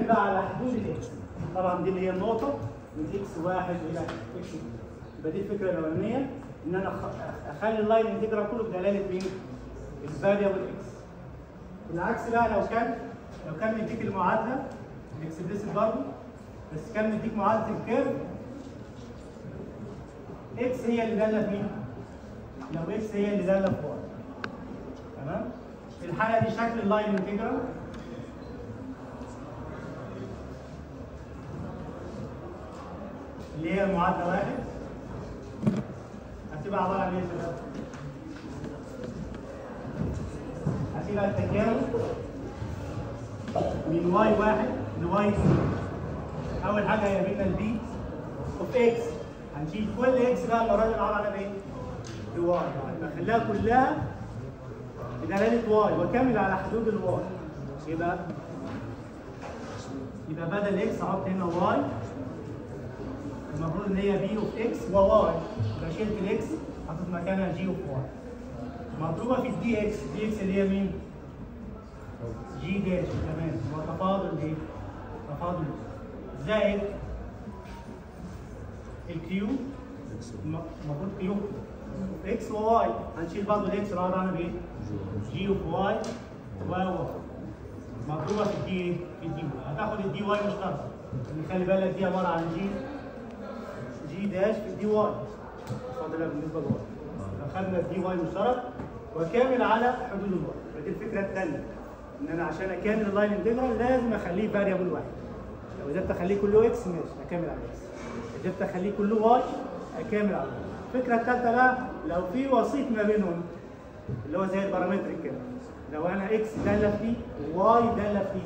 على حدود ال x طبعا دي اللي هي النقطة من إكس واحد إلى إكس يبقى دي الفكرة الأولانية إن أنا أخلي ال line integral كله بدلالة مين؟ ال variable x بالعكس بقى لو كان لو كان مديك المعادلة ال explicit برضه بس كان مديك معادلة ال curve x هي اللي دالة في مين؟ لو x هي اللي دالة في y تمام؟ في الحالة دي شكل ال line integral اللي هي معادلة واحد. هتبقى عبارة عن إيه يا شباب؟ هتبقى التكامل من y واحد ل y اثنين أول حاجة هيقابلنا ال P of x هنشيل كل x بقى المره دي نعوض عنها بايه؟ ب y يعني نخليها كلها بدلاله y وأكمل على حدود ال y يبقى يبقى بدل x أحط هنا y المفروض إن هي P of x و y يبقى شلت ال x حطيت مكانها g of y مضروبه في ال dx dx اللي هي مين؟ g dash تمام. هو تفاضل إيه؟ تفاضل زائد ال Q الم- المفروض Q x و y هنشيل برضه ال x نعوض عنها بايه؟ g of y y و y مضروبه في ال d إيه؟ في ال dy هتاخد ال dy مشتركة. اللي خلي بالك دي عبارة عن g g dash في ال dy. فاضله بالنسبة لل y فخدنا ال dy مشترك وكامل على حدود ال y. فدي الفكرة الثانية إن أنا عشان أكامل ال line integral لازم أخليه variable واحد. لو قدرت أخليه كله إكس ماشي أكامل على إكس قدرت أخليه كله واي أكامل على واي الفكرة الثالثه بقى لو في وسيط ما بينهم اللي هو زي ال parametric كده. لو أنا x داله في t و y داله في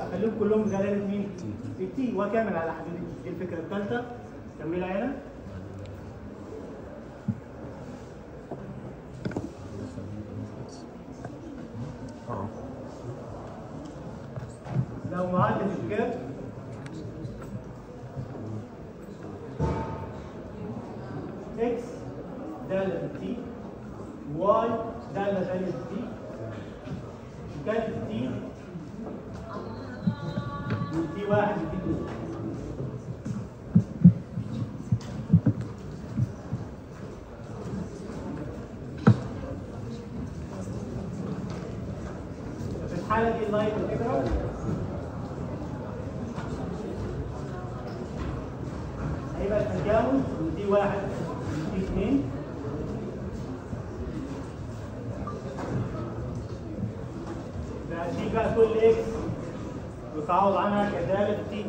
أخليهم كلهم بدلاله مين؟ في t وأكامل على حدود دي الفكرة الثالثه كملها هنا لو معادله ال curve x داله في t y داله ثانية في t كانت t من t واحد ل t 2 في الحالة دي ال line integral هيبقى التكامل من t واحد ل t اثنين هنشيل بقى كل x وتعوض عنها كدالة في t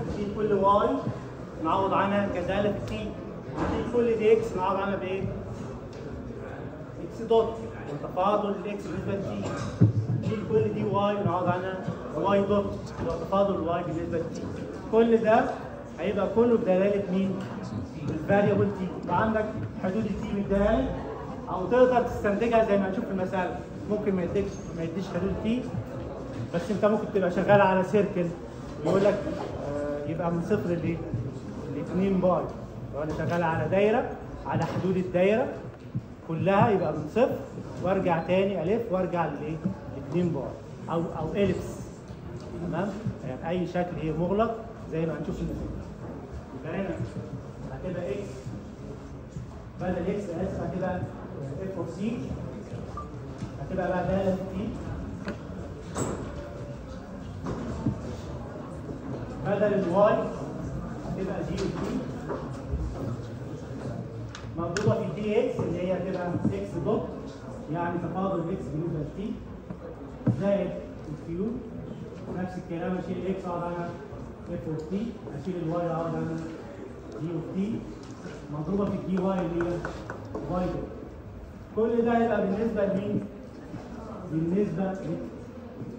هنشيل كل y نعوض عنها كدالة في t هنشيل كل dx نعوض عنها بايه؟ x dot وتفاضل ال x بالنسبة ل t نشيل كل dy ونعوض عنها y dot وتفاضل ال y بالنسبة ل t. كل ده هيبقى كله بدلالة مين؟ ال variable t. يبقى عندك حدود ال t مديها أو تقدر تستنتجها زي ما هنشوف في المساله ممكن ما يديكش ما يديش حدود t. بس أنت ممكن تبقى شغال على circle يقول لك آه، يبقى من صفر ل ل 2 pi. لو أنا شغال على دايرة على حدود الدايرة كلها يبقى من صفر. وأرجع تاني ألف وأرجع لايه؟ ل 2 pi. أو أو ellipse. تمام؟ يعني أي شكل إيه مغلق زي ما هنشوف في يبقى هنا. هتبقى إكس بدل إكس اسف هتبقى f of t هتبقى بقى داله t بدل الواي هتبقى جي وتي مضروبه في دي إكس اللي هي هتبقى x dot يعني تفاضل x بالنسبة ل t زائد ال Q نفس الكلام أشيل x أعوض عنها f of t أشيل ال y أعوض عنها g of t مضروبة في ال dy اللي هي y dot كل ده هيبقى بالنسبة لمين؟ بالنسبة ل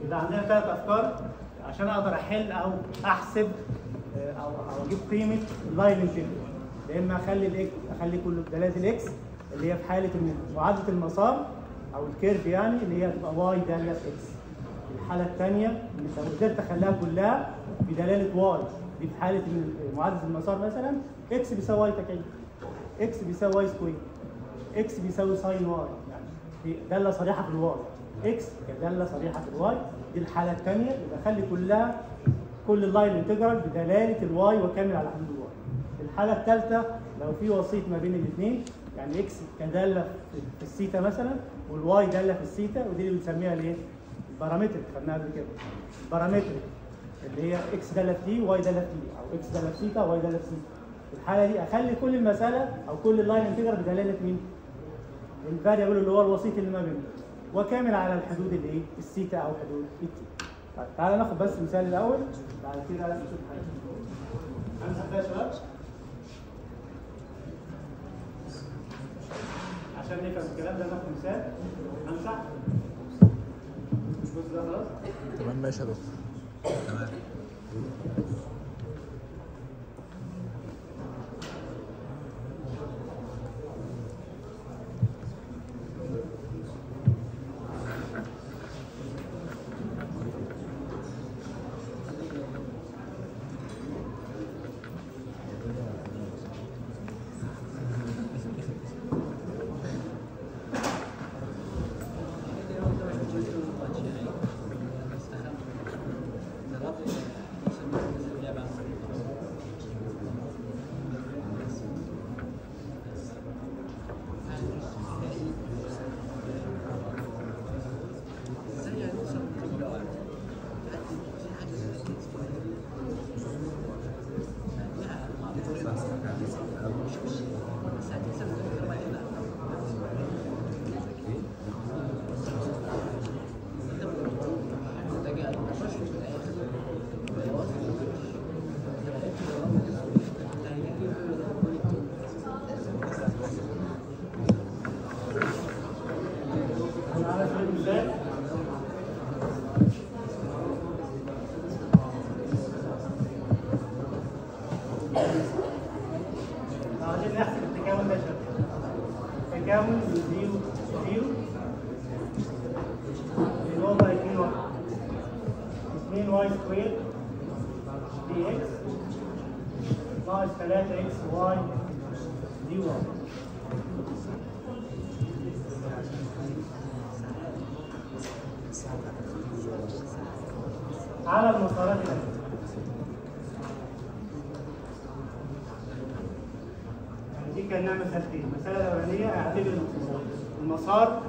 يبقى عندنا ثلاث أفكار. عشان أقدر أحل أو أحسب آه، أو أو أجيب قيمة ال line integral يا إما أخلي ال x أخلي كله بدلاله ال x اللي هي في حالة ان معادلة المسار أو ال curve يعني اللي هي تبقى y داله x الحالة الثانية ان لو قدرت اخليها كلها بدلالة y. دي في حالة معادله المسار مثلا. x بيساوي y تكعيب. x بيساوي y square x بيساوي sine y يعني دالة صريحة في ال y. x كدالة صريحة في ال y. دي الحالة الثانية يبقى خلي كلها كل ال line integral بدلالة ال y وكامل على حدود ال y الحالة الثالثة لو في وسيط ما بين الاثنين يعني x كدالة في في السيتا مثلا وال y دالة في السيتا ودي اللي بنسميها الايه؟ ال parametric خدناها قبل كده ال parametric اللي هي x دالة في t y دالة في t أو x دالة في theta y دالة في سيتا في الحالة دي أخلي كل المسالة أو كل ال line integral بدلاله مين؟ ال variable اللي هو الوسيط اللي ما بينهم وكامل على الحدود الايه؟ السيتا أو حدود ال t. طيب تعالى ناخد بس مثال الأول بعد كده نشوف حاجة. أمسح ده يا شباب عشان نفهم الكلام ده ناخد مثال أمسح تمام. ماشي يا دكتور. تعالى شوية مثال عايزين نحسب التكامل ده شوية تكامل من zero zero لنقطة اتنين واحد اتنين y square dx ناقص تلاتة x y dy على المسارات يعني دي كانها مسألتين المسألة الأولانية اعتبر المسار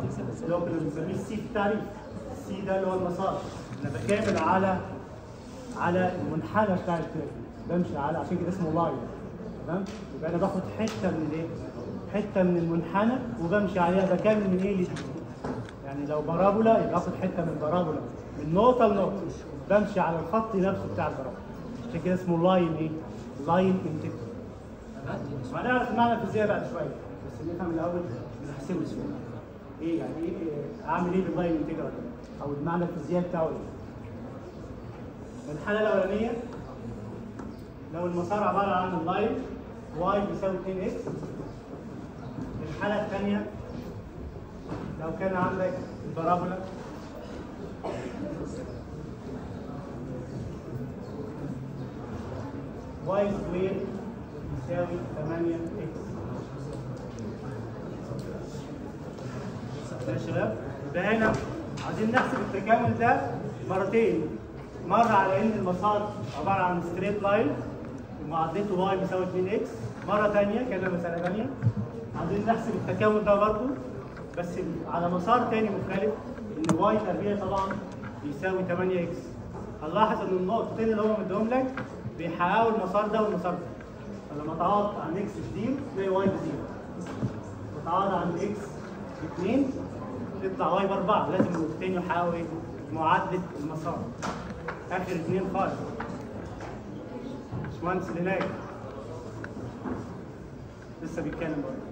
اللي هو كنا بنسميه ال C في التعريف ال C ده اللي هو المسار. أنا بكامل على على المنحنى بتاع ال curve بمشي على عشان كده اسمه line تمام؟ يبقى أنا باخد حتة من الإيه؟ حتة من المنحنى وبمشي عليها. بكامل من إيه؟ لدي. يعني لو parabola يبقى آخد حتة من parabola من نقطة لنقطة. بمشي على الخط نفسه بتاع ال parabola عشان كده اسمه line إيه؟ line integral وهنعرف المعنى الفيزيائي بعد شوية. بس نفهم الأول نحسبه شوية إيه يعني إيه؟ أعمل إيه بال line integral أو المعنى الفيزيائي بتاعه إيه؟ الحالة الأولانية. لو المسار عبارة عن ال line y بيساوي 2 x. الحالة الثانية لو كان عندك ال parabola y square يساوي 8 x يا شباب يبقى هنا عايزين نحسب التكامل ده مرتين. مرة على ان المسار عبارة عن straight line معادلته y بيساوي 2 x مرة ثانية كده مسألة ثانية عايزين نحسب التكامل ده برضه بس على مسار تاني مختلف إن y تربيع طبعا بيساوي 8 x. هنلاحظ إن النقطتين اللي هم مديهم لك بيحققوا المسار ده والمسار ده. فلما تعوض عن x ب zero تلاقي y ب zero. وتعوض عن x باثنين تطلع y بأربعة. لازم النقطتين يحققوا إيه؟ معادلة المسار. آخر اثنين خالص. باشمهندس هناك لسه بيتكلم برضه.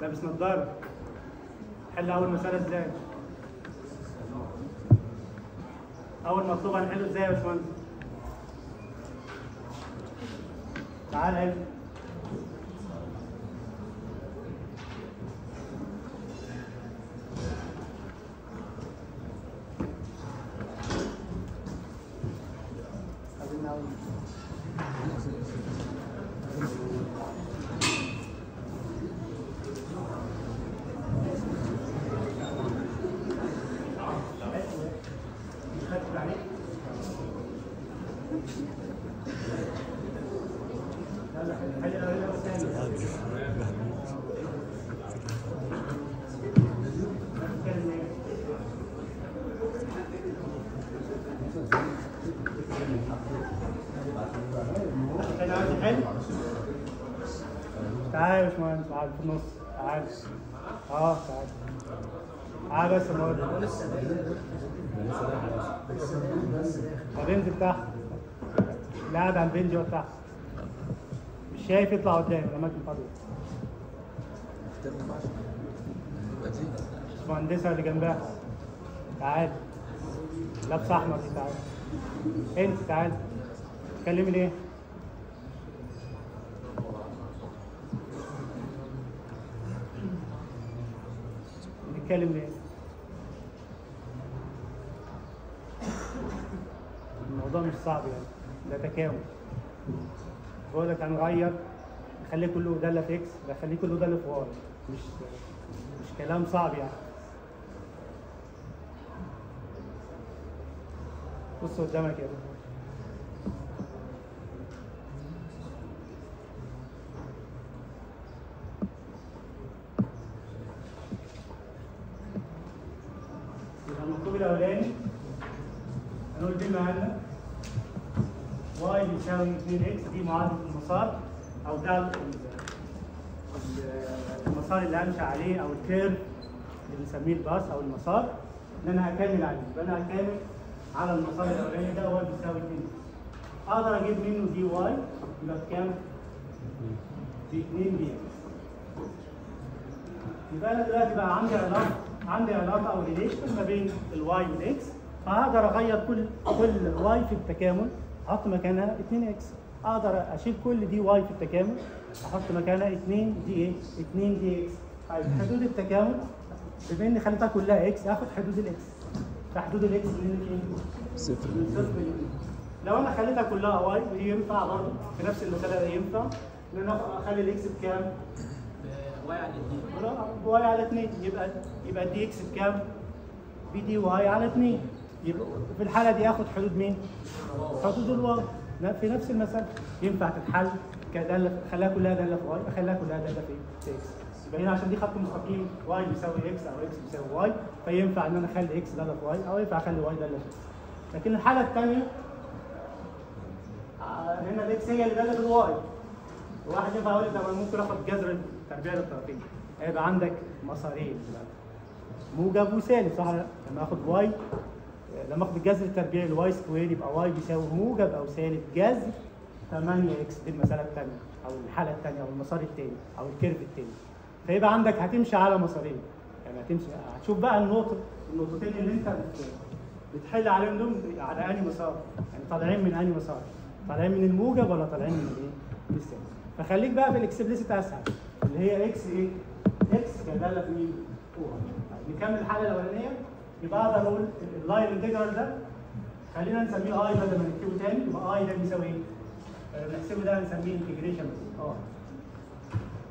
لابس نظارة. حل أول مسألة إزاي؟ أول مطلوب هنحله إزاي يا باشمهندس؟ تعال حل عايزين نعمل خدت عليك يلا خلي الأولاني الأول ثاني نتكلم إيه؟ كان عندي حلو تعال يا باشمهندس تعال في النص تعال آه تعال تعال بس المرة دي طب انزل تحت لا ولا تحت مش شايف يطلع قدام الاماكن فاضيه المهندسه اللي جنبها. تعال. لابس احمر دي تعال. انت تعال. تكلمي ليه؟ نتكلم ليه؟ الموضوع مش صعب يعني. ده تكامل. بقول لك هنغير نخليه كله في إكس نخليه كله في واي مش مش كلام صعب يعني. بص قدامك كده يبقى المكتوب الاولاني هنقول بما ان y بيساوي 2 x دي معادله المسار أو ده ال- ال- المسار اللي همشي عليه أو ال curve اللي بنسميه ال path أو المسار إن أنا هكمل عليه. يبقى أنا هكمل على المسار الاولاني ده y بيساوي 2 أقدر أجيب منه dy يبقى بكام؟ ب 2 d. يبقى أنا دلوقتي بقى عندي علاقة عندي علاقة أو relation ما بين ال y وال x فهقدر أغير كل كل y في التكامل أحط مكانها 2 x أقدر أشيل كل dy في التكامل أحط مكانها 2 d إيه 2 dx طيب حدود التكامل بما إني خليتها كلها إكس آخد حدود الإكس فحدود الإكس من؟ صفر من صفر لاتنين. لو أنا خليتها كلها y ودي ينفع برضه في نفس المساله ده ينفع إن أنا أخلي ال x بكام؟ y على الاثنين ولا y على 2 يبقى يبقى dx بكام؟ ب dy على 2 يبقى في الحالة دي آخد حدود مين؟ حدود ال y في نفس المساله ينفع تتحل. كداله خليها كلها داله في y اخليها كلها داله في x. يبقى هنا عشان دي خط مستقيم واي بيساوي إكس أو إكس بيساوي واي فينفع إن أنا أخلي إكس داله في واي أو ينفع أخلي واي داله في إكس. لكن الحالة الثانية هنا ال x هي اللي داله ال y. واحد ينفع يقول أنا ممكن آخد جذر التربيع للطرفين. هيبقى عندك مسارين. موجب وسالب صح؟ لما آخد y لما اخد الجذر التربيعي ال y square يبقى y بيساوي موجب أو سالب جذر 8 x دي المسألة الثانية أو الحالة الثانية أو المسار الثاني أو ال curve الثاني فيبقى عندك هتمشي على مسارين. يعني هتمشي هتشوف بقى النقطه النقطتين اللي أنت بت- بتحل عليهم دول على أنهي مسار؟ يعني طالعين من أنهي مسار؟ طالعين من الموجب ولا طالعين من الايه من السالب. فخليك بقى في ال explicit أسهل اللي هي x إيه؟ x كداله في مين؟ طيب نكمل الحالة الأولانية. يبقى أقدر أقول ال line integral ده. خلينا نسميه I بدل ما نكتبه تاني يبقى I ده بيساوي إيه؟ آه، بنحسبه ده هنسميه integration بس آه.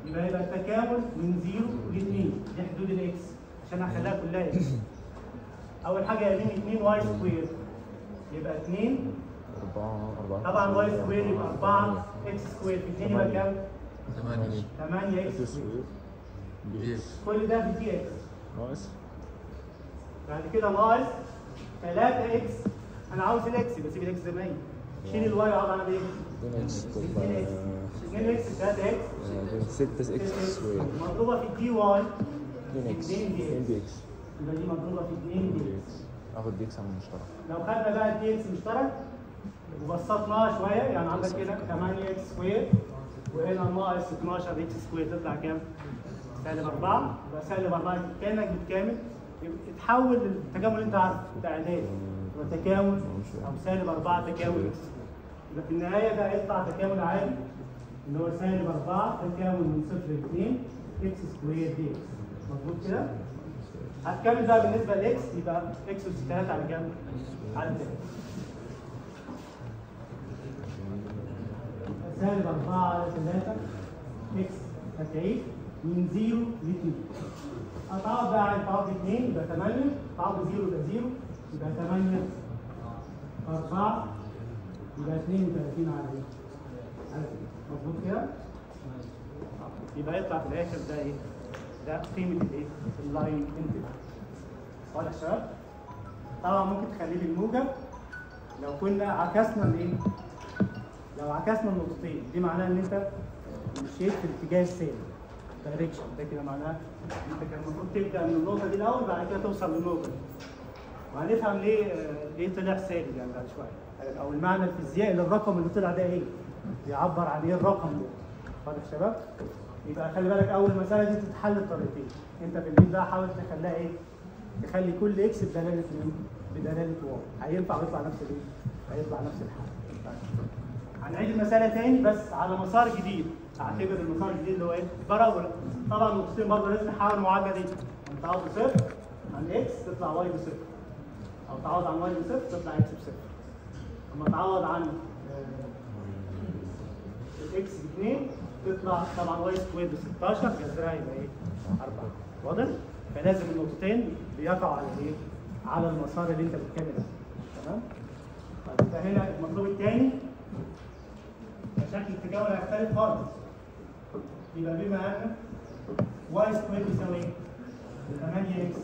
يبقى يبقى التكامل من 0 ل 2 دي حدود الاكس عشان أخليها كلها إكس أول حاجة يمين 2 y square يبقى 2 أربعة أربعة طبعا y square يبقى 4 x square في 2 يبقى كام؟ ثمانية 8 x x square كل ده ب dx ناقص. بعد كده ناقص 3 إكس. أنا عاوز الإكس بسيب الإكس زي ما هي. شيل ال y وأقعد أعمل إيه؟ 2 إكس 2 تبقى إكس. 2 x 3 x. 6 x square مضروبه في ال dy. 2 x. 2 d 2 x. يبقى دي مضروبه في 2 dx. آخد dx على المشترك لو خدنا بقى ال dx مشترك وبسطناها شوية. يعني عندك هنا 8 x square وهنا ناقص 12 x square تطلع كام؟ سالب 4 يبقى سالب 4 كأنك بتكامل. يبقى تحول للتكامل اللي انت عارفه بتاع يبقى تكامل أو سالب 4 تكامل. في النهاية ده هيطلع تكامل عادي اللي هو سالب 4 تكامل من 0 ل 2 x square d. x مظبوط كده؟ هتكمل بقى بالنسبة لإكس يبقى إكس اس 3 على كام؟ على 3 سالب 4 على 3 x هتعيد من 0 ل 2 هتعوض بقى عن تعوض 2 يبقى 8 تعوض 0 يبقى 0 يبقى 8 4 يبقى 32 على إيه؟ على؟ مظبوط كده؟ يبقى يطلع في الآخر ده إيه؟ ده قيمة الإيه؟ ال line integral واضح يا شباب؟ طبعا ممكن تخليه بالموجب لو كنا عكسنا الايه؟ لو عكسنا النقطتين دي معناها إن أنت مشيت في الاتجاه السالب direction ده كده معناها انت كان المفروض تبدأ من النقطة دي الأول بعد كده توصل للنقطة دي. وهنفهم ليه آه، ليه طلع سالب يعني بعد شوية. أو المعنى الفيزيائي للرقم اللي طلع ده إيه؟ بيعبر عن إيه الرقم ده؟ واضح يا شباب؟ يبقى خلي بالك أول مسألة دي تتحل بطريقتين. أنت في البيت بقى حاول تخليها إيه؟ تخلي كل x بدلالة مين بدلالة y. هينفع ويطلع نفس الإيه؟ هيطلع نفس الحل هنعيد المسألة تاني بس على مسار جديد. أعتبر المسار الجديد اللي هو إيه؟ parabola طبعا النقطتين برضه لازم نحاول المعادلة دي لما تعوض بصفر عن إكس تطلع واي بصفر أو تعوض عن واي بصفر تطلع إكس بصفر لما تعوض عن آه، ال x ب 2 تطلع طبعا y square ب 16 جذرها يبقى إيه؟ 4 واضح؟ فلازم النقطتين بيقعوا على إيه؟ على المسار اللي أنت بتتكلم عنه تمام؟ طيب هنا المطلوب الثاني شكل التكامل هيختلف خالص يبقى بما ان y square بيساوي إيه؟ 8 x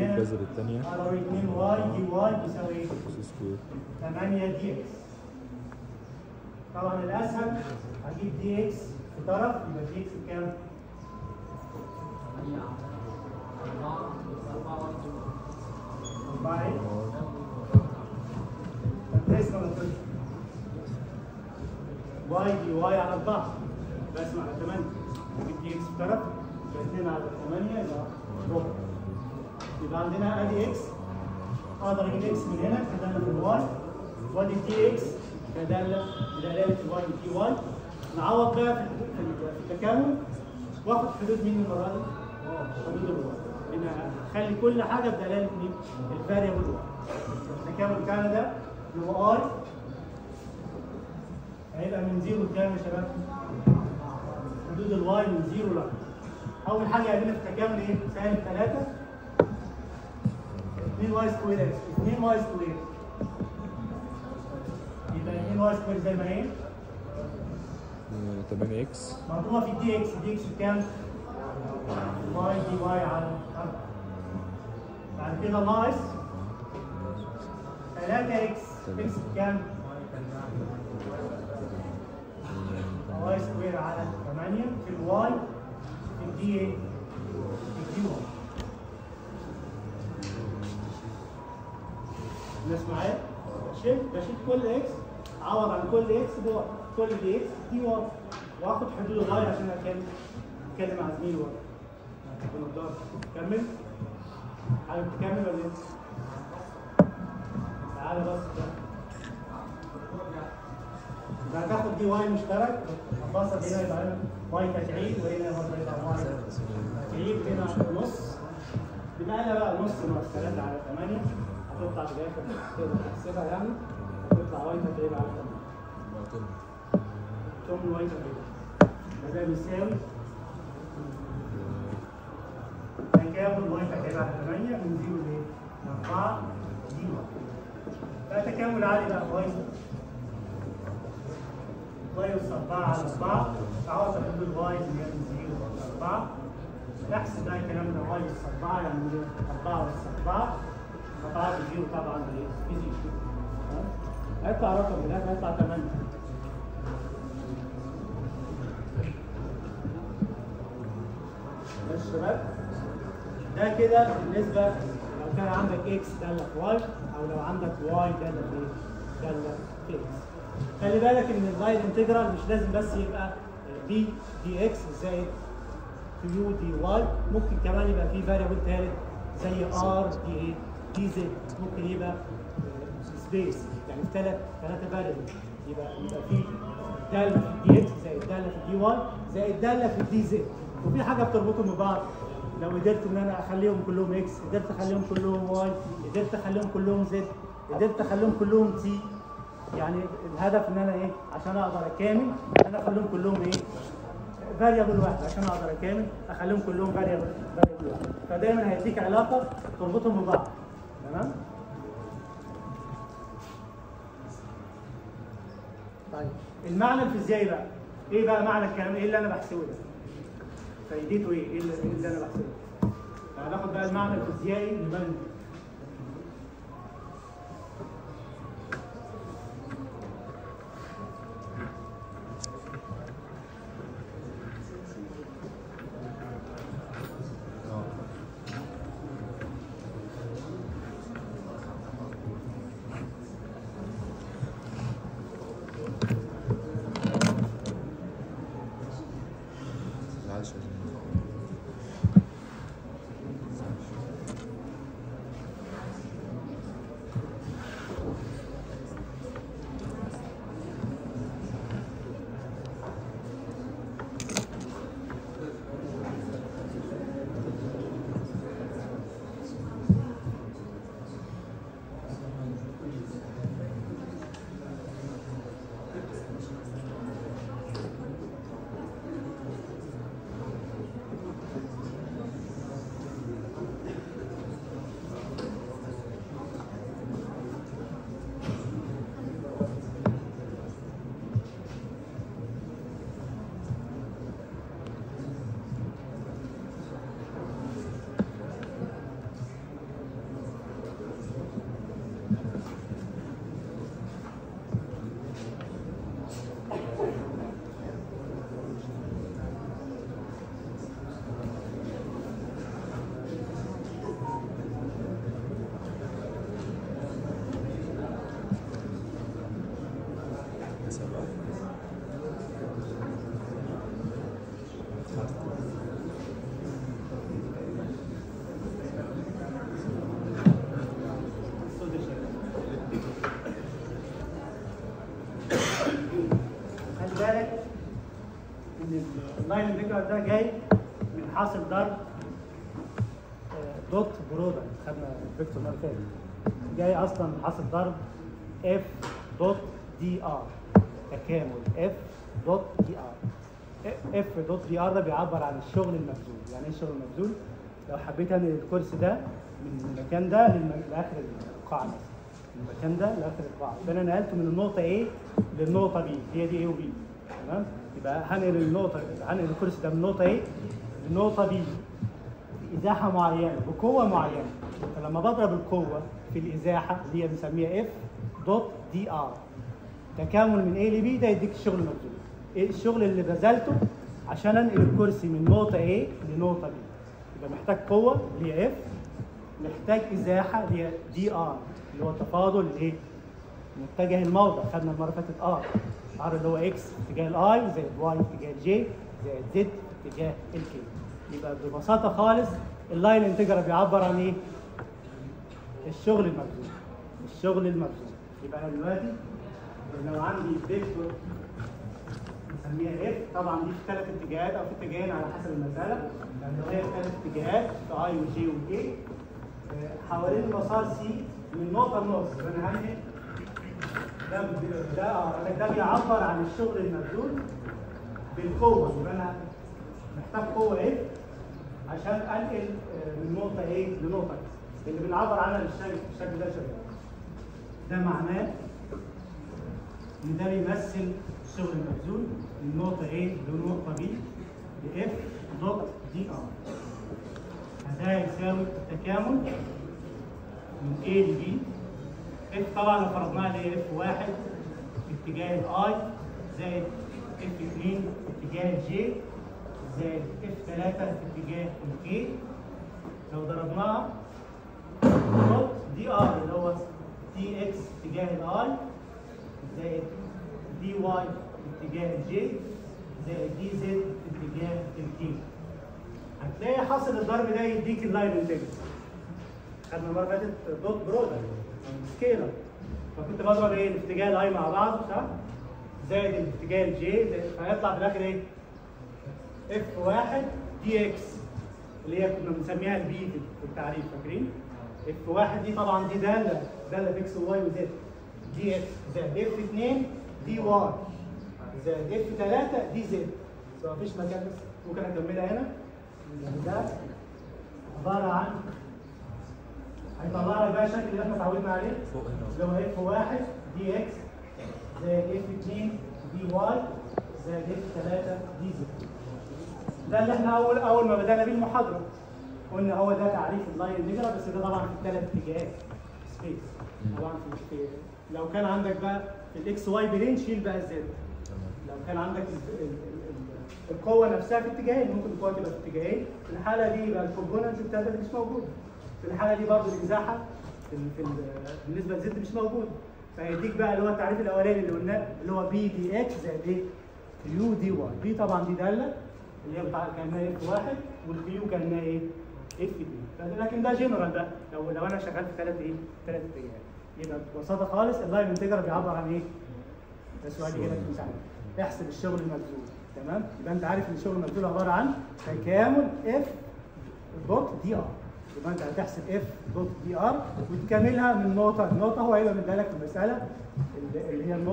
الجذر الثانية أقدر 2 y dy إيه؟ square 8 dx طبعا الأسهل هجيب dx في طرف يبقى dx بكام؟ 4؟ طب اسمع ولا تقول؟ y dy على 4 بقسم على 8 أجيب دي إكس في طرف يبقى 2 على 8 يبقى ربع. يبقى عندنا ادي x أقدر أجيب x من هنا كدالة في ال y. وادي dx كدالة بدلاله ال y و dy. نعوض بقى في التكامل. واخد حدود مين المرة دي؟ حدود ال y. هنا خلي كل حاجة بدلاله مين؟ ال variable y التكامل بتاعنا ده اللي هو I هيبقى من zero لكام يا شباب؟ حدود ال y من zero ل أول حاجة يعملها في التكامل إيه؟ سالب 3 2 y square x 2 y square. يبقى 2 y square زي ما هي. 8 x. مضروبه في dx. dx بكام؟ y dy على 4 بعد كده ناقص 3 x. x بكام؟ y square على 8 في ال y في ال d إيه؟ في ال dy الناس معايا؟ بشيل بشيل كل x اعوض عن كل x ب y كل dx dy وآخد حدود ال y عشان اكمل أتكلم مع زميلي بنضاره كمل حابب تكمل ولا إيه؟ تعالى بس كده. هتاخد dy مشترك هتبسط هنا يبقى y تكعيب وهنا برضه يبقى y تكعيب هنا نص. يبقى هنا بقى نص ناقص 3 على 8 هتطلع في الآخر تقدر تحسبها يعني. هتطلع y تكعيب على 8 ثم y تكعيب ده بيساوي تكامل y تكعيب على 8 من 0 ل 4 dy ده تكامل عالي بقى y y أس 4 على 4 تعوض حدود ال y من 0 ل 4 نحسب بقى ده y أس 4 يعني من 4 أس 4 قطعات ال zero طبعا؟ في zero تمام؟ هيطلع رقم الآخر هيطلع 8 ماشي شباب؟ ده كده بالنسبة لو كان عندك x داله في y أو لو عندك y داله في إيه؟ داله في x خلي بالك إن ال line integral مش لازم بس يبقى P dx زائد Q dy ممكن كمان يبقى في variable ثالث زي ار دي إيه دي زد ممكن يبقى space يعني ثلاث ثلاثة variable يبقى يبقى في دالة في dx زائد دالة في dy زائد دالة في dz وفي حاجة بتربطهم ببعض. لو قدرت إن أنا أخليهم كلهم x قدرت أخليهم كلهم y قدرت أخليهم كلهم z قدرت أخليهم كلهم t يعني الهدف إن أنا إيه؟ عشان أقدر أكامل ان أنا أخليهم كلهم إيه؟ variable واحد. عشان أقدر أكامل أخليهم كلهم variable variable واحد. فدايما هيديك علاقة تربطهم ببعض. تمام؟ طيب. المعنى الفيزيائي بقى. إيه بقى معنى الكلام؟ إيه اللي أنا بحسبه ده؟ فايدته إيه؟ إيه اللي, إيه أنا بحسبه؟ هناخد بقى المعنى الفيزيائي للبلد ده جاي من حاصل ضرب آه، dot product خدنا ال vector المره اللي جاي أصلا من حاصل ضرب F dot dr تكامل F dot dr F dot dr ده بيعبر عن الشغل المبذول. يعني إيه الشغل المبذول؟ لو حبيت انقل الكرسي ده من المكان ده لآخر القاعه مثلا من المكان ده لآخر القاعه فأنا نقلته من النقطة A للنقطة B. هي دي A و B. تمام؟ يبقى هنقل النقطه هنقل الكرسي ده من النقطه A للنقطه B إزاحة معينة بقوة معينة. فلما بضرب القوة في الإزاحة اللي هي بنسميها F dot dr تكامل من A ل B ده يديك الشغل المبذول. إيه الشغل اللي بذلته؟ عشان أنقل الكرسي من نقطة A لنقطة B. يبقى محتاج قوة اللي هي F محتاج إزاحة اللي هي dr اللي هو التفاضل الايه متجه الموضع. خدنا المرة اللي فاتت r r اللي هو x اتجاه ال i زائد y اتجاه ال j زائد z اتجاه ال k يبقى ببساطة خالص ال line integral بيعبر عن إيه؟ الشغل المبذول. الشغل المبذول. يبقى أنا دلوقتي لو عندي vector نسميها F طبعا دي في ثلاث اتجاهات أو في اتجاهين على حسب المسألة. لو هي في ثلاث اتجاهات في i و j و k حوالين المسار سي من نقطة لنقطة. يبقى أنا ده ده بيعبر عن الشغل المبذول بالقوة. يبقى أنا محتاج قوة إيه؟ عشان أنقل آه، من نقطة إيه؟ لنقطة. اللي بنعبر عنها بالشكل بالشكل ده شغال. ده معناه إن ده بيمثل الشغل المبذول من نقطة A لنقطة B ب F dot dr ده يساوي التكامل من A ل B. F طبعا لو فرضناها اللي هي F واحد اتجاه ال i زائد F 2 في اتجاه ال j زائد F 3 في اتجاه ال k. لو ضربناها dot dr اللي هو dx اتجاه ال i زائد دي واي اتجاه الجي زائد دي زد اتجاه الكي. هتلاقي حاصل الضرب ده يديك اللاين انتجر خدنا المرة اللي فاتت دوت برودكت سكيلر فكنت بضرب إيه؟ الاتجاه الاي مع بعض صح؟ زائد الاتجاه الجي زائد- فهيطلع في الآخر إيه؟ اف واحد دي إكس اللي هي كنا بنسميها البي في التعريف فاكرين؟ اف واحد دي طبعا دي دالة دالة في إكس وواي وزد دي إكس زائد اف 2 دي واي زائد اف 3 دي زد مفيش مكان بس. ممكن أكملها هنا؟ ده عبارة عن هيطلع لك بقى الشكل اللي إحنا اتعودنا عليه. اللي هو اف واحد دي إكس زائد اف 2 دي واي زائد اف 3 دي زد ده اللي إحنا اول أول ما بدأنا بيه المحاضرة. قلنا هو ده تعريف اللاين انتجرال بس ده طبعا في الثلاث اتجاهات. سبيس طبعا في, لو كان عندك بقى الاكس واي بلين شيل بقى الزد لو كان عندك ال- ال- ال- القوة نفسها في اتجاهين ممكن القوة تبقى في اتجاهين. في الحالة دي يبقى الكومبوننت بتاعتها مش موجودة. في الحاله دي برضه المساحه في ال- في ال- بالنسبة لزد مش موجوده فهيديك بقى اللي هو التعريف الاولاني اللي قلناه اللي هو بي دي إكس زائد إيه؟ يو دي واي بي طبعا دي دالة اللي هي كانها اف واحد والكيو كانها إيه؟ اف دي لكن ده جنرال بقى. لو لو أنا شغال في ثلاث إيه؟ ثلاث اتجاهات يبقى ببساطة خالص اللاين انتجر بيعبر عن إيه؟ ده سؤال لك في الامتحان احسب الشغل المبذول. تمام؟ يبقى أنت عارف إن الشغل المبذول عبارة عن تكامل اف دوت دي ار يبقى انت هتحسب اف دوت دي ار وتكملها من نقطه لنقطه هو هيبقى مديها لك في المسألة اللي هي من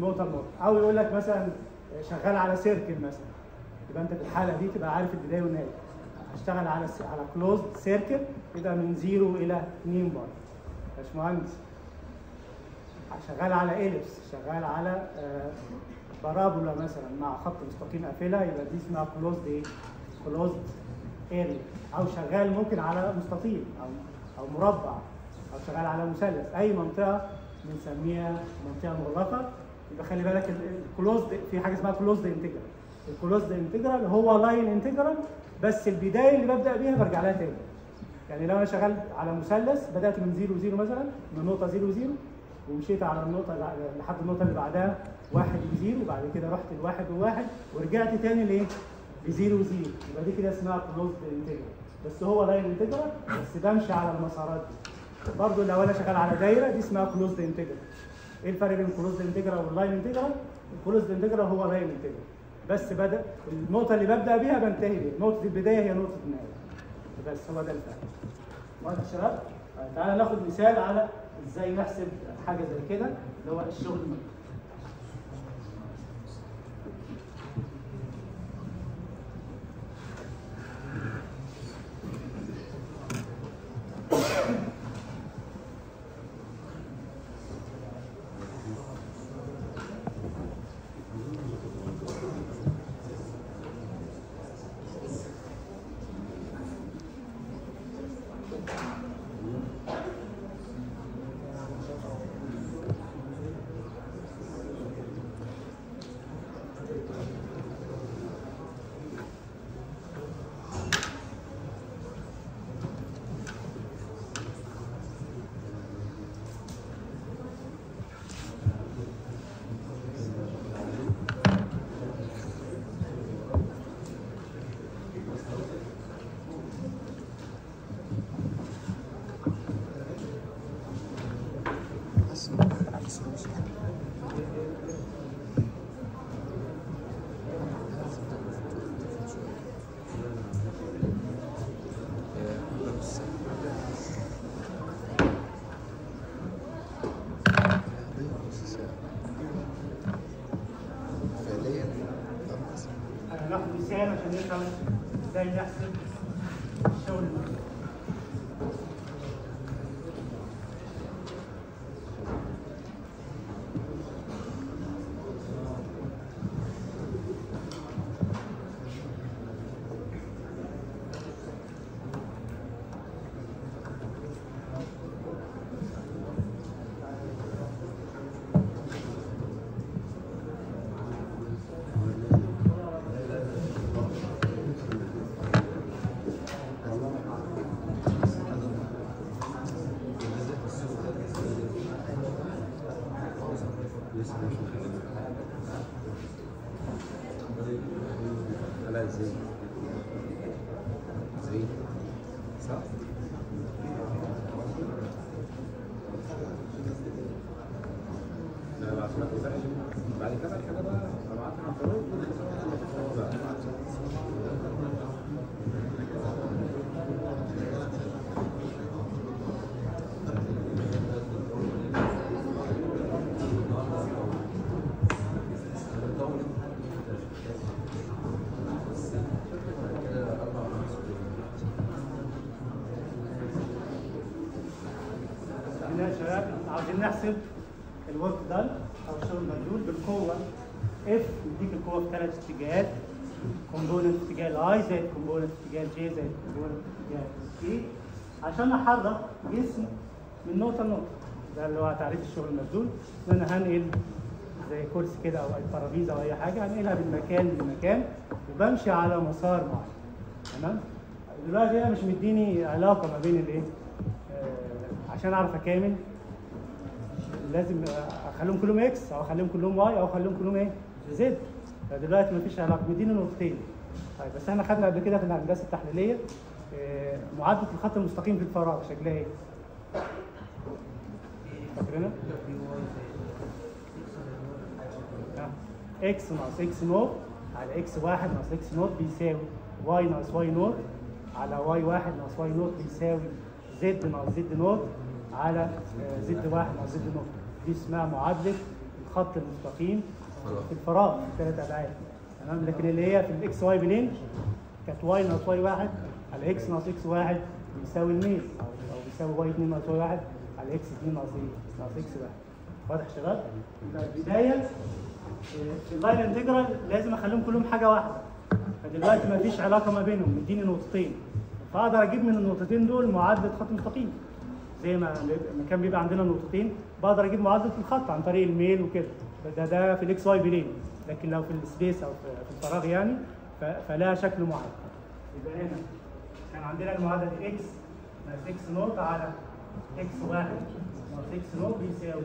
نقطه لنقطه أو يقول لك مثلا شغال على سيركل مثلا. يبقى أنت في الحالة دي تبقى عارف البداية والنهاية. هشتغل على على كلوزد سيركل يبقى من 0 إلى 2 بار باشمهندس. شغال على اليبس شغال على آه، بارابولا مثلا مع خط مستقيم قافله يبقى دي اسمها كلوزد إيه؟ كلوزد اريا أو شغال ممكن على مستطيل أو أو مربع أو شغال على مثلث. أي منطقة بنسميها منطقة مغلقة. يبقى خلي بالك الكلوزد في حاجة اسمها كلوزد انتجرال الكلوزد انتجرال هو لاين انتجرال بس البداية اللي ببدأ بيها برجع لها تاني. يعني لو أنا شغال على مثلث بدأت من 0 0 مثلا من نقطة 0 0 ومشيت على النقطة لحد النقطة اللي بعدها واحد وزيرو وبعد كده رحت لواحد وواحد ورجعت تاني لإيه؟ لزيرو وزيرو. يبقى دي كده اسمها كلوزد انتجرال بس هو لاين انتجرال بس بمشي على المسارات دي. برضه لو أنا شغال على دايرة دي اسمها كلوزد انتجرال إيه الفرق بين الكلوزد انتجرال واللاين انتجرال؟ الكلوزد انتجرال هو لاين انتجرال بس بدأ النقطة اللي ببدأ بيها بنتهي بيها. نقطة البداية هي نقطة النهاية. بس هو ده الفرق. واضح يا شباب؟ تعالى ناخد مثال على إزاي نحسب حاجة زي كده اللي هو الشغل. المكتوب. فعليا هناخد مثال عشان نفهم إزاي نحسب الشغل المكتوب. لا زين زين صح لا لا عشان ما تنساش بعد كده الحاجة بقى ابعتها على الفروض هنا يا شباب عاوزين نحسب الورك دان أو الشغل المبذول قوه اف يديك القوه في ثلاث اتجاهات كومبوننت اتجاه الاي زائد كومبوننت اتجاه الكي عشان احرك جسم من نقطة لنقطة. ده اللي هو تعريف الشغل المبذول. ان أنا هنقل زي كرسي كده أو أي ترابيزة أو أي حاجة هنقلها من مكان لمكان وبمشي على مسار معين. تمام؟ دلوقتي أنا مش مديني علاقة ما بين الإيه؟ آه عشان أعرف أكامل لازم أخليهم كلهم إكس أو أخليهم كلهم واي أو أخليهم كلهم إيه؟ زد فدلوقتي مفيش علاقة. مديني نقطتين. طيب بس إحنا خدنا قبل كده في الهندسه التحليلية آه، معادله الخط المستقيم في الفراغ شكلها إيه؟ فاكرينها؟ إكس ناقص إكس نوت على إكس واحد ناقص إكس نوت بيساوي واي ناقص واي نوت على واي واحد ناقص واي نوت بيساوي زد ناقص زد نوت على آه، زد واحد ناقص زد نوت دي اسمها معادلة الخط المستقيم في الفراغ في ثلاث أبعاد تمام؟ لكن اللي هي في الاكس واي بلين كانت واي ناقص واي واحد على إكس ناقص إكس واحد بيساوي الميل أو بيساوي واي 2 ناقص واي واحد على إكس 2 ناقص إيه؟ ناقص إكس واحد. واضح يا شباب؟ البدايه اللاين انتجرال لازم أخليهم كلهم حاجة واحدة. فدلوقتي ما فيش علاقة ما بينهم. مديني نقطتين. فأقدر أجيب من النقطتين دول معادلة خط مستقيم. زي ما ما كان بيبقى عندنا نقطتين بقدر أجيب معادلة الخط عن طريق الميل وكده. ده ده في الاكس واي بلين. لكن لو في السبيس أو في الفراغ يعني فلها شكل معين يبقى هنا. كان عندنا المعادله دي إكس ناقص إكس نوت على إكس واحد ناقص إكس نوت بيساوي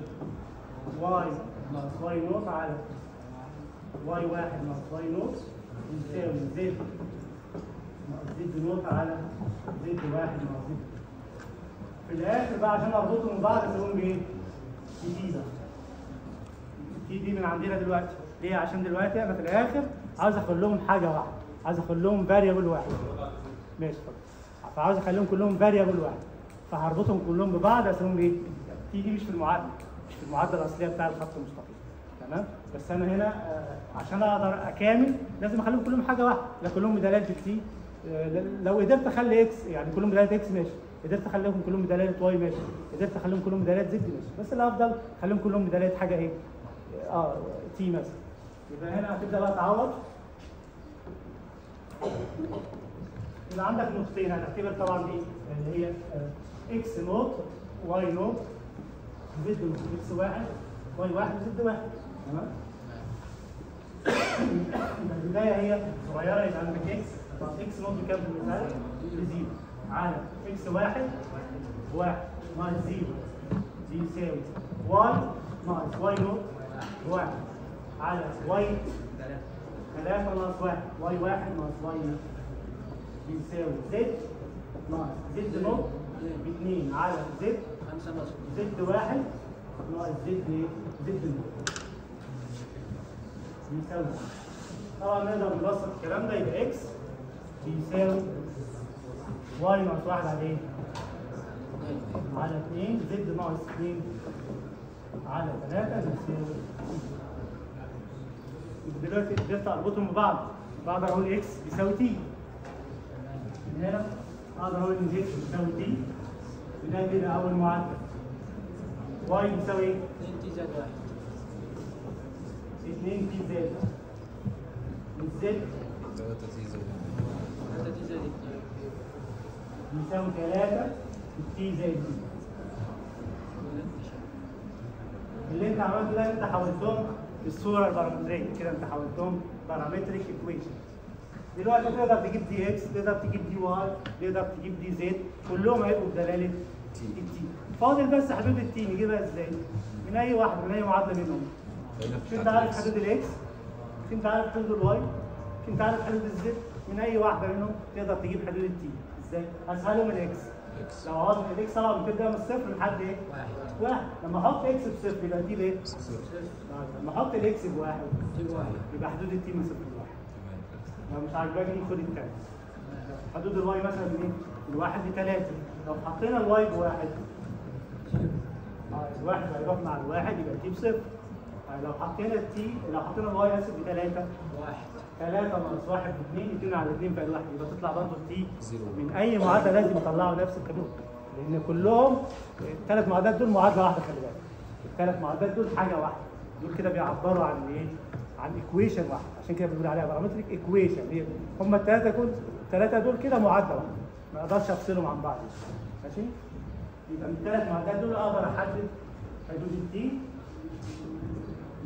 واي ناقص واي نوت على واي واحد ناقص واي نوت بيساوي زد ناقص زد نوت على زد واحد ناقص زد في الآخر بقى عشان اربطهم ببعض اسويهم بإيه؟ تي ده تي دي من عندنا دلوقتي. ليه؟ عشان دلوقتي أنا في الآخر عاوز اخليهم حاجة واحدة. عايز اخليهم فاريبل واحد. ماشي اتفضل. فعاوز أخليهم كلهم فاريبل واحد. فهربطهم كلهم ببعض اسويهم إيه؟ تي دي مش في المعادلة. مش في المعادلة الأصلية بتاع الخط المستقيم. تمام؟ بس أنا هنا آه، عشان أقدر أكامل لازم أخليهم كلهم حاجة واحدة. لا كلهم بدلالة تي آه، لو قدرت أخلي إكس يعني كلهم بدلالة إكس ماشي. قدرت أخليهم كلهم بدلالة واي ماشي. قدرت أخليهم كلهم بدلالة زد ماشي. بس الأفضل أخليهم كلهم بدلالة حاجة إيه؟ آه t مثلا. يبقى هنا هتبدا بقى تعوض. يبقى عندك نقطتين هنعتبر طبعا دي اللي هي x nought y nought z nought x واحد y واحد و z واحد. تمام؟ البداية هي صغيرة يبقى عندك إكس طب إكس نوت بكام في المثال؟ ب zero على x واحد واحد ناقص zero. دي يساوي y ناقص y nought واحد. على y ثلاثة ناقص واحد. واي واحد ناقص واي بيساوي زد ناقص زد نوت باثنين على زد زد واحد ناقص زد إيه؟ زد نوت بيساوي طبعا نقدر نبسط الكلام ده يبقى x بيساوي y ناقص واحد على إيه؟ على 2 z ناقص 2 على 3 بيساوي دلوقتي قدرت اربطهم ببعض. بقدر أقول x بيساوي t من هنا أقدر أقول ان x بيساوي t وده كده اول معادله y بيساوي إيه؟ 2 t زائد واحد. 2 t زائد ال z ثلاثة t زائد اثنين بيساوي 3 t زائد دي اللي انت عملته ده انت حولتهم للصوره البارامترية كده انت حولتهم parametric equation دلوقتي تقدر تجيب dx تقدر تجيب dy تقدر تجيب dz كلهم هيبقوا بدلالة ال t فاضل بس حدود ال t نجيبها إزاي؟ من أي واحدة من أي معادلة منهم؟ انت عارف حدود الاكس انت عارف حدود الواي انت عارف حدود الزد من أي واحدة منهم تقدر تجيب حدود التي إزاي؟ اسهلهم الاكس إكس لو عوضنا الإكس طبعا بتبدا من الصفر لحد إيه؟ واحد. واحد. لما أحط x بصفر يبقى دي بايه؟ صفر. لما أحط ال x بواحد يبقى حدود ال t من صفر لواحد. لو مش عاجباك دي خد التاني. حدود ال y مثلا من إيه؟ من واحد لثلاثه لو حطينا ال y بواحد الواحد هيروح مع الواحد يبقى t بصفر. آه، لو حطينا ال t لو حطينا ال y اسف بثلاثه واحد. ثلاثة ناقص واحد باثنين اثنين على اثنين بقى الواحد يبقى تطلع برضه zero. من أي معادلة لازم يطلعوا نفس الحدود لأن كلهم الثلاث معادلات دول معادلة واحدة خلي بالك. الثلاث معادلات دول حاجة واحدة. دول كده بيعبروا عن إيه؟ عن equation واحد عشان كده بنقول عليها parametric equation هي هم الثلاثه دول الثلاثه دول كده معادلة واحدة. ما أقدرش أفصلهم عن بعض. ماشي؟ يبقى من الثلاث معادلات دول أقدر أحدد حدود ال t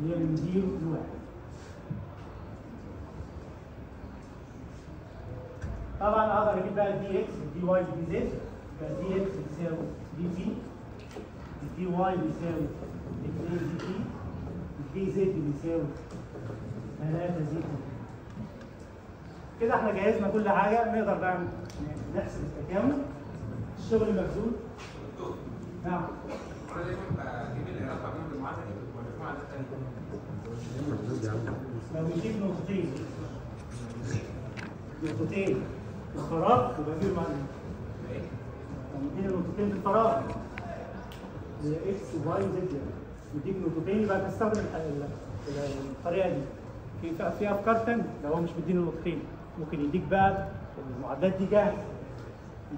اللي هي من zero لواحد طبعا أقدر أجيب بقى ال dx ال dy dz يبقى dx بيساوي dt ال dy بيساوي 2 dt الدي زد بيساوي 3 زد كده إحنا جهزنا كل حاجة نقدر بقى نحسب التكامل. الشغل مبذول نعم. دي لو نجيب نقطتين. نقطتين. الفراغ يبقى نجيب معلومة لو نجيب نقطتين في الفراغ. هي x و y يعني. نديك نقطتين يبقى تستخدم ال- ال- ال- الطريقة دي. في في- أفكار ثانية لو هو مش مديني نقطتين. ممكن يديك بقى المعادلات دي جاهزة.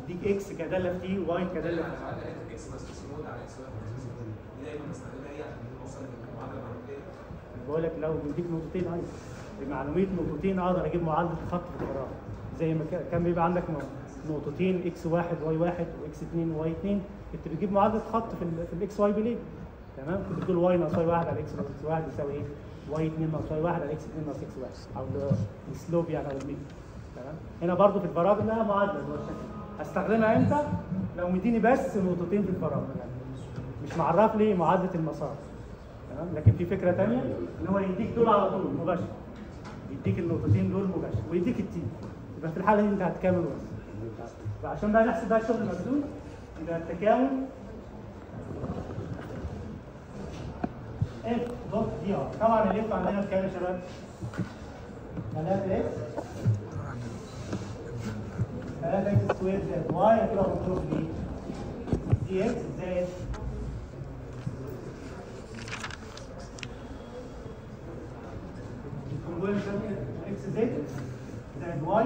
يديك x كدالة في t و y كدالة في لقيت x بس سمود على x دي دايما بستخدمها هي عشان اوصل للمعادله بقول لك لو بيديك نقطتين أيضا. بمعلومية نقطتين أقدر أجيب معادلة الخط في الفراغ. زي ما كا- كان بيبقى عندك نقطتين إكس واحد واي واحد واكس اثنين وواي اثنين كنت بتجيب معادلة خط في في ال xy plane تمام؟ كنت بتقول y ناقص y واحد على x ناقص واحد يساوي إيه؟ واي 2 ناقص واي واحد على إكس 2 ناقص إكس واحد. أو ال- السلوب يعني أو الميل. تمام؟ هنا برضو في الفراغ لها معادلة اللي هو الشكل. هستخدمها إمتى؟ لو مديني بس نقطتين في الفراغ يعني. مش معرف لي معادلة المسار. تمام؟ لكن في فكرة ثانية إن هو يديك دول على طول مباشر. يديك النقطتين دول مباشر. ويديك ال t. يبقى في الحالة دي انت هتكامل بس فعشان بقى نحسب بقى الشغل المبذول يبقى التكامل F dot dr طبعا ال F عندنا بكام يا شباب؟ 3 x. 3 x square زائد y هتبقى مضروب ب dx زائد إكس زد. زائد واي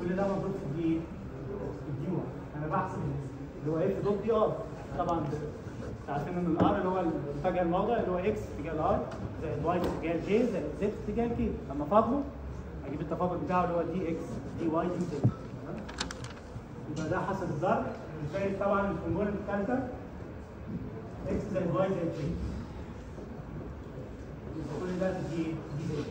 كل ده مضروب في ال d إيه؟ في ال dy أنا بحسب اللي هو F dot dr طبعا عارفين ان ال r اللي هو الاتجاه الموضع اللي هو إكس اتجاه الار زائد واي اتجاه الجي زائد زد اتجاه الكي اما فاضله أجيب التفاضل بتاعه اللي هو dx dy dz؟ يبقى ده حسب الضرب الفايد طبعا الكونجوال الثالثة x زائد y زائد z كل ده دي dz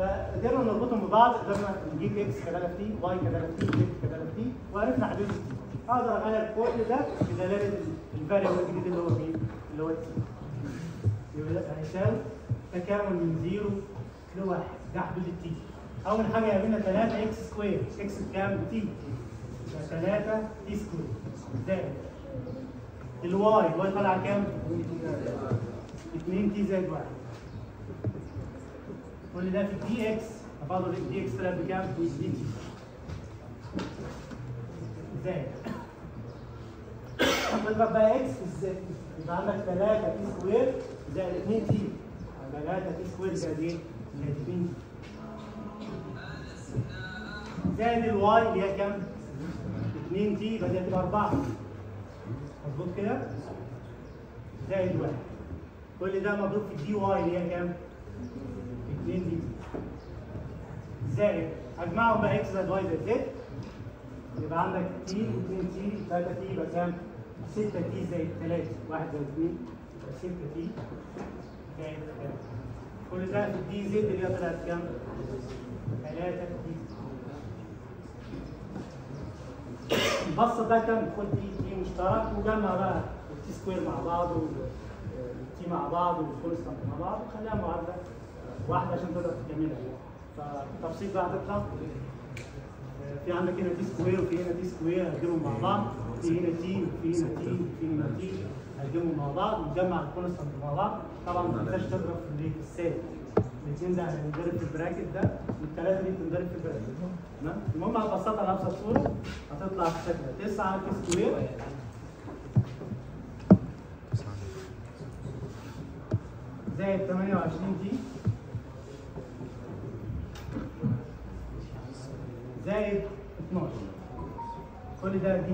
فقدرنا نربطهم ببعض قدرنا نجيب x كدالة في t y كدالة في t z كدالة في t وعرفنا حدود ال t أقدر اغير كل ده بدلاله ال variable الجديد اللي هو مين؟ اللي هو ال t يبقى هيساوي تكامل من zero لواحد. ده حدود ال t أول حاجة يقابلنا 3 x square x بكام؟ يبقى 3 t square زائد ال y ال y طالع كام؟ 2 t زائد 1 كل ده في dx تفاضل ال dx طلع بكام؟ dt زائد نضرب بقى إكس الزد يبقى عندك 3 t square زائد 2 t 3 t square زائد إيه؟ زائد 2 t زائد ال y اللي هي كام؟ 2 t يبقى دي هتبقى 4 مظبوط كده؟ زائد 1 كل ده مضروب في ال dy اللي هي كام؟ 2 d زائد اجمعهم بقى إكس زائد واي زائد زد. يبقى عندك t 2 t 3 t يبقى كام؟ 6 t زائد 3 1 زائد 2 يبقى 6 t زائد 3 كل ده في ال dz اللي هي طلعت كام؟ 3 t نبسط ده كام؟ خد dt مشترك. وجمع بقى ال t square مع بعض وال t مع بعض وال constant مع بعض. وخليها معادلة. واحدة عشان تقدر تكملها. فالتبسيط بقى هتطلع في عندك هنا t square وفي هنا t square هتجيبهم مع بعض. في هنا t وفي هنا t وفي هنا t هتجيبهم مع بعض. ونجمع ال constant مع بعض. طبعا ما تنساش تضرب في الايه السالب الاثنين ده هينضرب في ال bracket ده والثلاثه دي بتنضرب في ال bracket. تمام؟ المهم هنبسطها لابسط صورة هتطلع في شكل 9 t square زائد 28 t زائد 12 كل ده دي.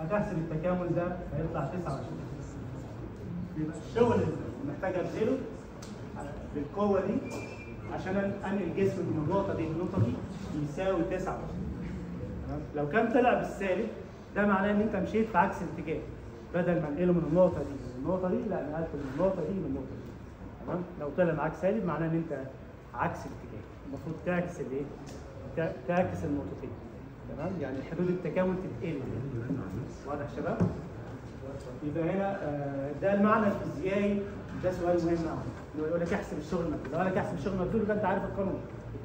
تي تحسب التكامل ده هيطلع 29 يبقى الشغل اللي محتاج أبذله بالقوة دي عشان انقل جسم من النقطة دي. للنقطه دي يساوي 29 تمام؟ لو كان طلع بالسالب ده معناه إن أنت مشيت في عكس الاتجاه. بدل ما انقله من النقطة دي للنقطة دي لا نقلت من النقطة دي للنقطة دي. تمام؟ لو طلع معاك سالب معناه إن أنت عكس الاتجاه. المفروض تعكس الإيه؟ تعكس النقطتين تمام؟ يعني حدود التكامل تتقلب. واضح يا شباب؟ يبقى هنا آه، ده المعنى الفيزيائي. ده سؤال مهم قوي يقول لك احسب الشغل المبذول. لو قال لك احسب الشغل المبذول يبقى انت عارف القانون.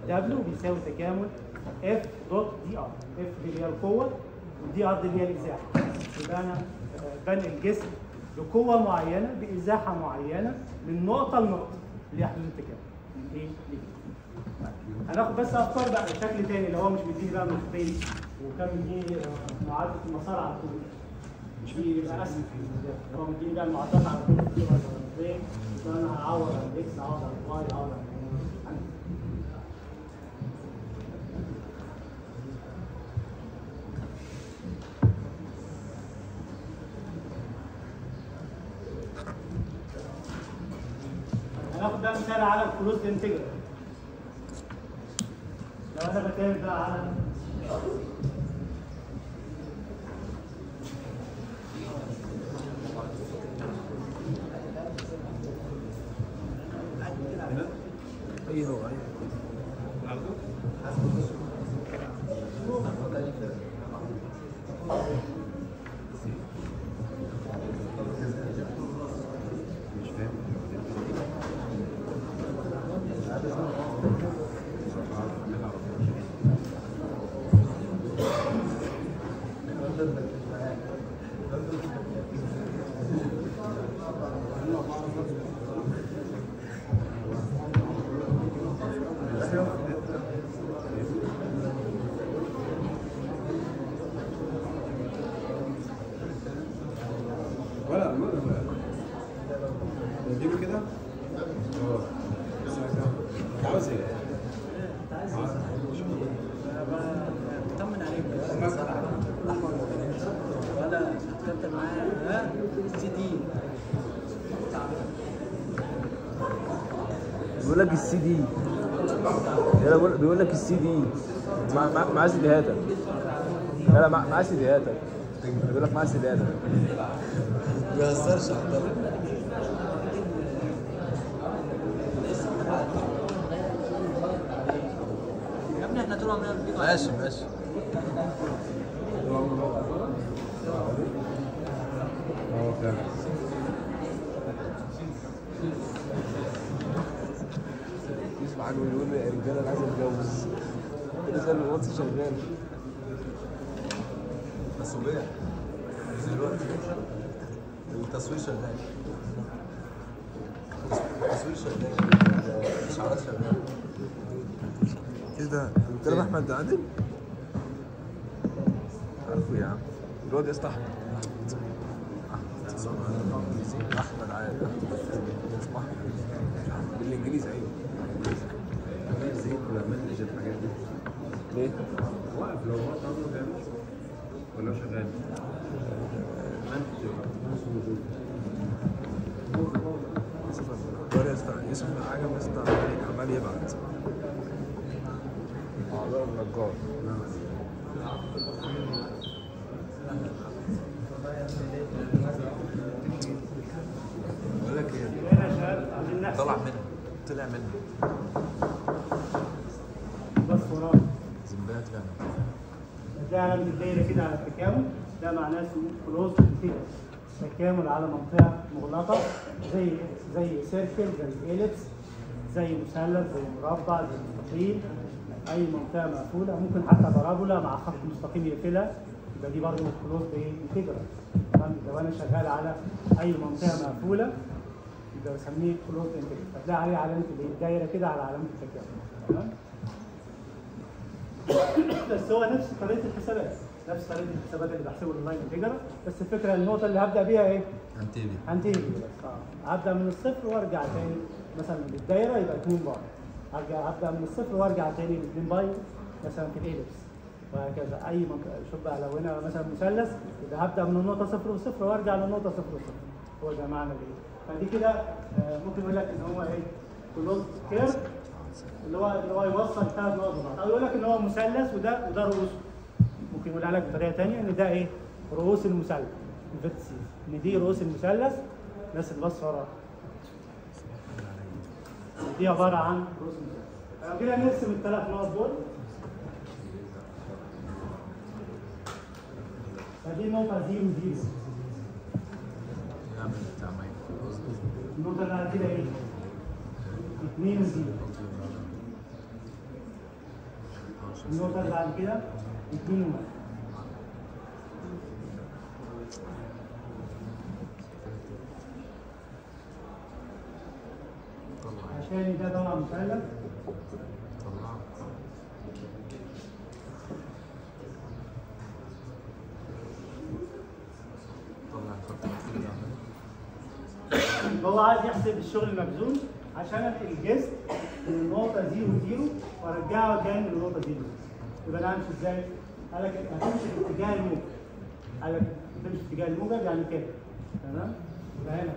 W بيساوي تكامل F dot dr F دي اللي هي القوة والدي ار دي اللي هي الإزاحة. يبقى أنا آه، بنقل جسم بقوة معينة بإزاحة معينة من نقطة لنقطة. اللي هي حدود التكامل. من إيه ليه هناخد بس افكار بقى بشكل تاني اللي هو مش مديني بقى نقطتين وكان مديني آه، معادلة المسار على طول. مش بيبقى اسهل هو مديني بقى المعادلات على طول. في نقطتين يبقى أنا هعوض عن الإكس هعوض عن الواي هعوض عن- هناخد بقى مثال على الكلوز انتجرال. لو أنا بتكلم بقى على أيوه أيوه مش فاهم ولا ما نجيب كده آه انت عاوز إيه؟ بطمن عليك ولا هتكتب معايا ها سي دي بيقول لك السي دي. بيقول- لك السي دي مع مع مع سيديهاتك لا لا مع مع سيديهاتك بيقول لك مع سيديهاتك ما بيهزرش عبد ماشي ماشي. لي يا رجاله أنا عايز اتجوز الواتس شغال. دلوقتي. التصوير شغال. التصوير شغال. الإشعارات إيه ده؟ كلام أحمد عادل؟ عارفه يا عم. الواد يا اسطى أحمد. احمد عادل اسمه احمد بالإنجليزي أيوه زيت ولا ايجاد الحاجات دي ليه؟ واقف لو وقت عمره بيعمل ولا هو شغال؟ منتج يوسف الدار يا اسطى عمال- يبعت عقبال النجار بقول لك إيه هنا يا شباب عايزين نحسب طلع منها طلع منها بس ورانا جنبها طلع منها ده علامة الدايرة كده على التكامل ده معناه اسمه close تكامل على منطقة مغلقة زي زي circle زي ellipse زي مثلث زي مربع زي مستطيل أي منطقة مقفولة ممكن حتى parabola مع خط مستقيم يقفلها. يبقى دي برضه close integral تمام؟ لو أنا شغال على أي منطقة مقفولة يبقى بسميه close integral فتلاقي عليه علامة الإيه؟ الدايرة كده على علامة التكامل. تمام؟ بس هو نفس طريقة الحسابات. نفس طريقة الحسابات اللي بحسبه ال line integral بس الفكرة النقطة اللي هبدأ بيها إيه؟ هنتبه هنتهي بس آه. هبدأ من الصفر وأرجع تاني. مثلا بالدايرة يبقى 2 pi. ارجع هبدأ من الصفر وأرجع تاني ل 2 pi. مثلا في ال ellipse وهكذا. أي مك... شوف بقى لو هنا مثلا مثلث يبقى هبدأ من النقطة صفر وصفر وأرجع للنقطة صفر وصفر. هو ده معنى الايه فدي كده آه، ممكن يقول لك إن هو إيه؟ close curve. اللي هو اللي هو يوصل ثلاث نقط لبعض أو يقول لك إن هو مثلث وده وده رؤوسه ممكن يقول لك بطريقة ثانية إن ده إيه؟ رؤوس المثلث. إن دي رؤوس المثلث ناس اللي بص وراها دي عبارة عن رؤوس المثلث. كده نرسم الثلاث نقط دول. فدي نقطة 0 0 النقطة اللي كده إيه؟ 2 0 النقطة اللي بعد كده 2 1 عشان ده طبعا مثلث هو عايز يحسب الشغل المبذول عشان الجسم من النقطة 0 0 وأرجعه تاني للنقطة 0 يبقى أنا همشي إزاي؟ قال لك هتمشي في اتجاه الموجب قال لك تمشي في اتجاه الموجب يعني كده. تمام؟ يبقى هنا.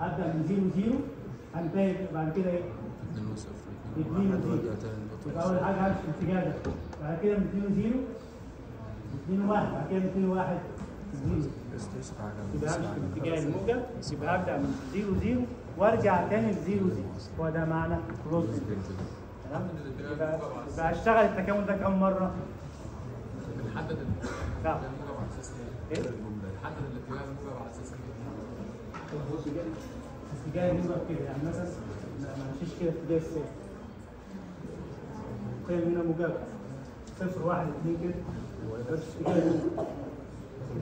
ابدا من 0 0 هنتهي بعد كده إيه؟ 2 0 يبقى أول حاجة همشي في الاتجاه ده. بعد كده من 2 0 2 1 بعد كده من 2 1 0 يبقى همشي في اتجاه الموجب يبقى ابدا من 0 0 وارجع تاني ل 0 0 هو ده معنى كلوز تمام يبقى يبقى هشتغل التكامل ده كم مرة؟ بنحدد ال- لا الموجب على أساس إيه؟ بنحدد الاتجاه الموجب على أساس إيه؟ اتجاه الموجب كده يعني مثلا ما ما امشيش كده اتجاه السالب قيم هنا موجبه صفر واحد اثنين كده ده في اتجاه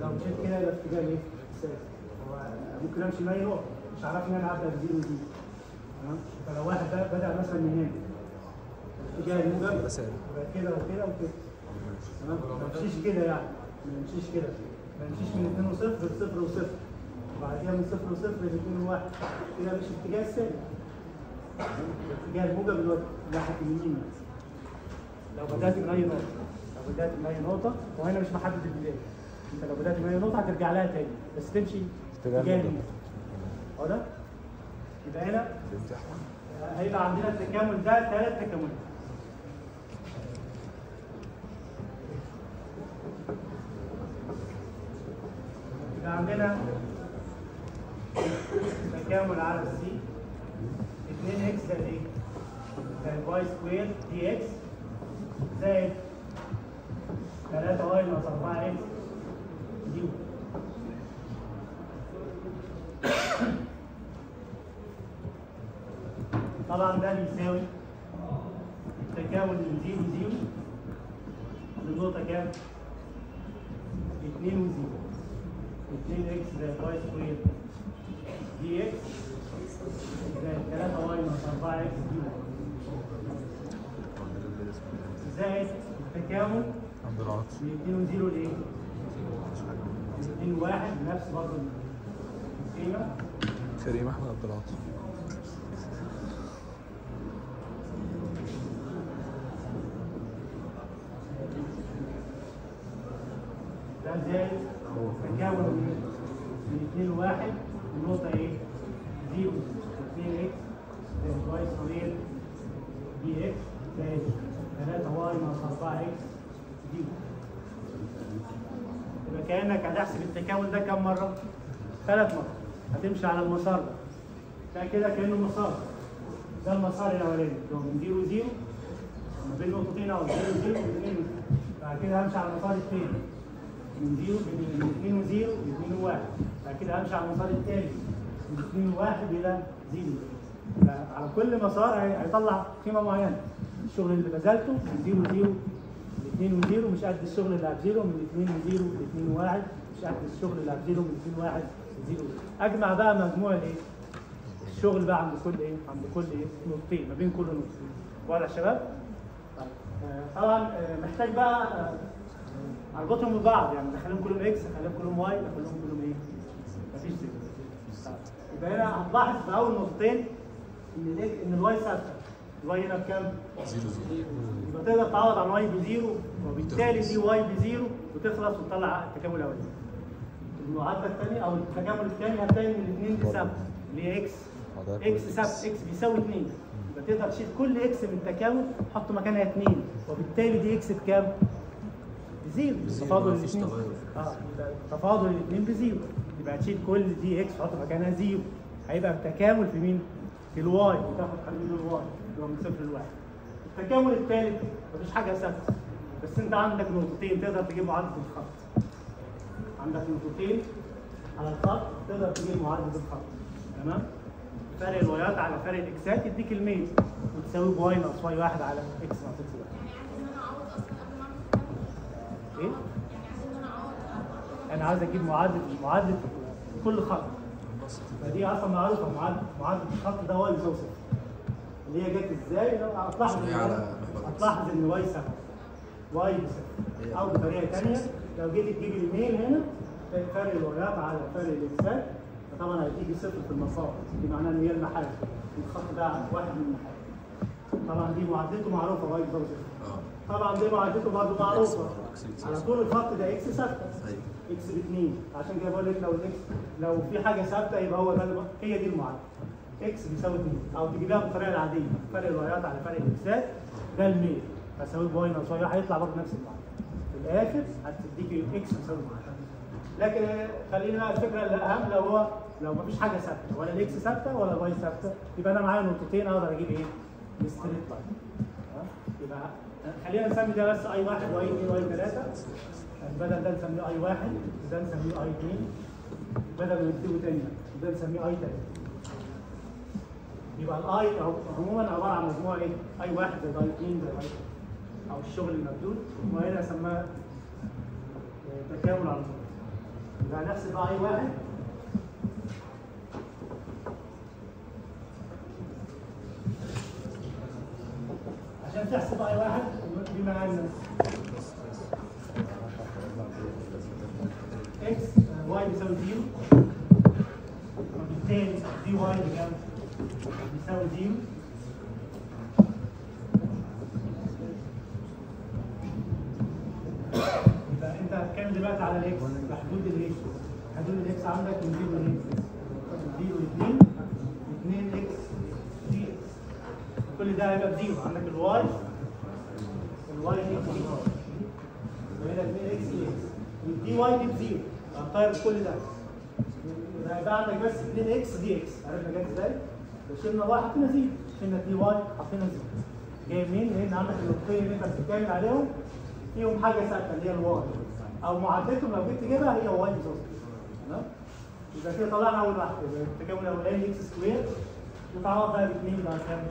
لو مشيت كده يبقى اتجاه الايه؟ السالب هو ممكن أمشي من اي نقطه مش عارف ان أنا ابدا بزيرو دي. تمام؟ فلو واحد بدأ مثلا من هنا. اتجاه الموجب يبقى كده وكده وكده. تمام؟ ما يمشيش كده يعني. ما يمشيش كده. ما يمشيش من 2 وصفر لصفر وصفر. وبعد كده من صفر وصفر ل 2 وواحد. كده مش اتجاه السالب. اتجاه الموجب اللي هو ناحيه اليمين لو بدأت من أي نقطة. لو بدأت من أي نقطة. وهنا مش محدد البداية. انت لو بدأت من أي نقطة هترجع لها تاني. بس تمشي اتجاه الموجب. هو ده يبقى هنا. هيبقى عندنا التكامل ده ثلاث تكاملات يبقى عندنا تكامل على ال C 2 x زائد إيه؟ زائد y square dx زائد 3 y ناقص 4 x dy. طبعا ده بيساوي تكامل من 0 0 للنقطة كام؟ 2 و 0 2 x زائد y square dx زائد 3 y ناقص 4 x dy. زائد تكامل عبد العاطي من 2 و 0 لإيه؟ 2 و 1 نفس برضه القيمة. كريم أحمد عبد العاطي ده زائد تكامل من من 2 و 1 النقطة إيه؟ 0 2 x زائد y square dx. زائد 3 y ناقص 4 x d يبقى كأنك هتحسب التكامل ده كم مرة؟ ثلاث مرات. هتمشي على المسار ده. ده كده كأنه مسار. ده المسار الأولاني. اللي هو من 0 0 ما بين نقطتين أو 0 0 و 2 بعد كده همشي على المسار الثاني من 0 من 2 و 0 ل 2 و 1 بعد كده همشي على المسار الثاني من 2 و 1 إلى 0 على كل مسار هي- هيطلع قيمة معينة الشغل اللي بذلته من 0 0 ل 2 و 0 مش قد الشغل اللي هبذله من 2 و 0 ل 2 و 1 مش قد الشغل اللي هبذله من 2 و 1 ل 0 اجمع بقى مجموع الايه؟ الشغل بقى عند كل إيه؟ عند كل إيه؟ نقطتين ما بين كل نقطتين واضح يا شباب؟ آه، طبعا آه، محتاج بقى آه، اربطهم ببعض يعني اخليهم كلهم x اخليهم كلهم y اخليهم كلهم إيه؟ مفيش طيب، يبقى هنا هتلاحظ في أول نقطتين إن إن ال y ثابتة ال y هنا بكام؟ zero zero يبقى تقدر تعوض عن y ب zero وبالتالي dy ب zero وتخلص وتطلع التكامل الأولاني المعادلة الثانية أو التكامل الثاني هتلاقي إن الاثنين دي ثابتة اللي هي إكس إكس ثابت إكس بيساوي 2 يبقى تقدر تشيل كل x من التكامل تحط مكانها 2 وبالتالي dx بكام؟ ب zero تفاضل الاثنين. آه تفاضل الاثنين ب zero. يبقى تشيل كل dx تحط مكانها zero. هيبقى التكامل في مين؟ في ال y. وتاخد حدود ال y اللي هو من صفر لواحد التكامل الثالث مفيش حاجة ثابته بس انت عندك نقطتين تقدر تجيب معادله الخط عندك نقطتين على الخط تقدر تجيب معادله الخط تمام؟ فرق الوايات على فرق الإكسات يديك الميل وتساوي بواي ناقص واي واحد على إكس ناقص إكس واحد إيه؟ أنا عايز أجيب معادله معادله كل خط. فدي أصلا معروفه معادله معادله الخط ده Y بيساوي صفر اللي هي جت إزاي؟ هتلاحظ X. هتلاحظ إن Y صفر Y بصفر أو بطريقة ثانية لو جيت تجيب الميل هنا فرق الوايات على فرق الاكسات فطبعا هتيجي صفر في المسار دي معناها إن هي المحل الخط ده واحد من المحل طبعا دي معادلته معروفة Y بيساوي طبعا دي معادلته برضه معروفة. على طول الخط ده X ثابته X باثنين عشان كده بقول لك لو ال X لو في حاجة ثابتة يبقى هو ده هي دي المعادله X بيساوي 2 أو تجيبها بالطريقة العادية. فرق الوايات على فرق الإكسات. ده الميل هتساوي ب Y ناقص Y هيطلع برضه نفس المعادله في الآخر هتديك X بيساوي معادله لكن خلينا بقى الفكرة الاهم لو هو لو مفيش حاجة ثابتة. ولا ال X ثابتة ولا ال Y ثابتة يبقى أنا معايا نقطتين أقدر أجيب إيه؟ ال straight line تمام؟ يبقى خلينا نسمي ده بس I واحد و I اثنين و I ثلاثة بدل ده نسميه I واحد وده نسميه I اثنين بدل ما نكتبه تاني ده نسميه I ثلاثة يبقى ال I عموما عبارة عن مجموعة إيه؟ I واحد زائد I اثنين زائد I ثلاثة. أو الشغل المبدود وهنا سماه آه، تكامل على طول. يبقى نحسب I واحد. عشان تحسب I واحد X Y بيساوي zero dY؟ بيساوي zero يبقى انت هتكمل دلوقتي على ال X بحدود ال X حدود ال X عندك من zero ل X من zero لاثنين اثنين X دي كل ده هيبقى ب zero عندك ال Y دي ب zero وهنا 2 X dX وال dY دي ب zero هنطير كل ده يبقى هيبقى عندك بس 2 X dX عرفنا جت إزاي؟ شلنا Y حطينا zero شلنا dY حطينا zero جاي منين؟ لأن عندك النقطتين اللي انت بتتكلم عليهم فيهم حاجة ثابتة اللي هي ال Y أو معادلتهم لو جيت تجيبها هي Y صفر. تمام؟ يبقى كده طلعنا أول واحدة التكامل الأولاني X square وتعوض بقى باثنين يبقى كام؟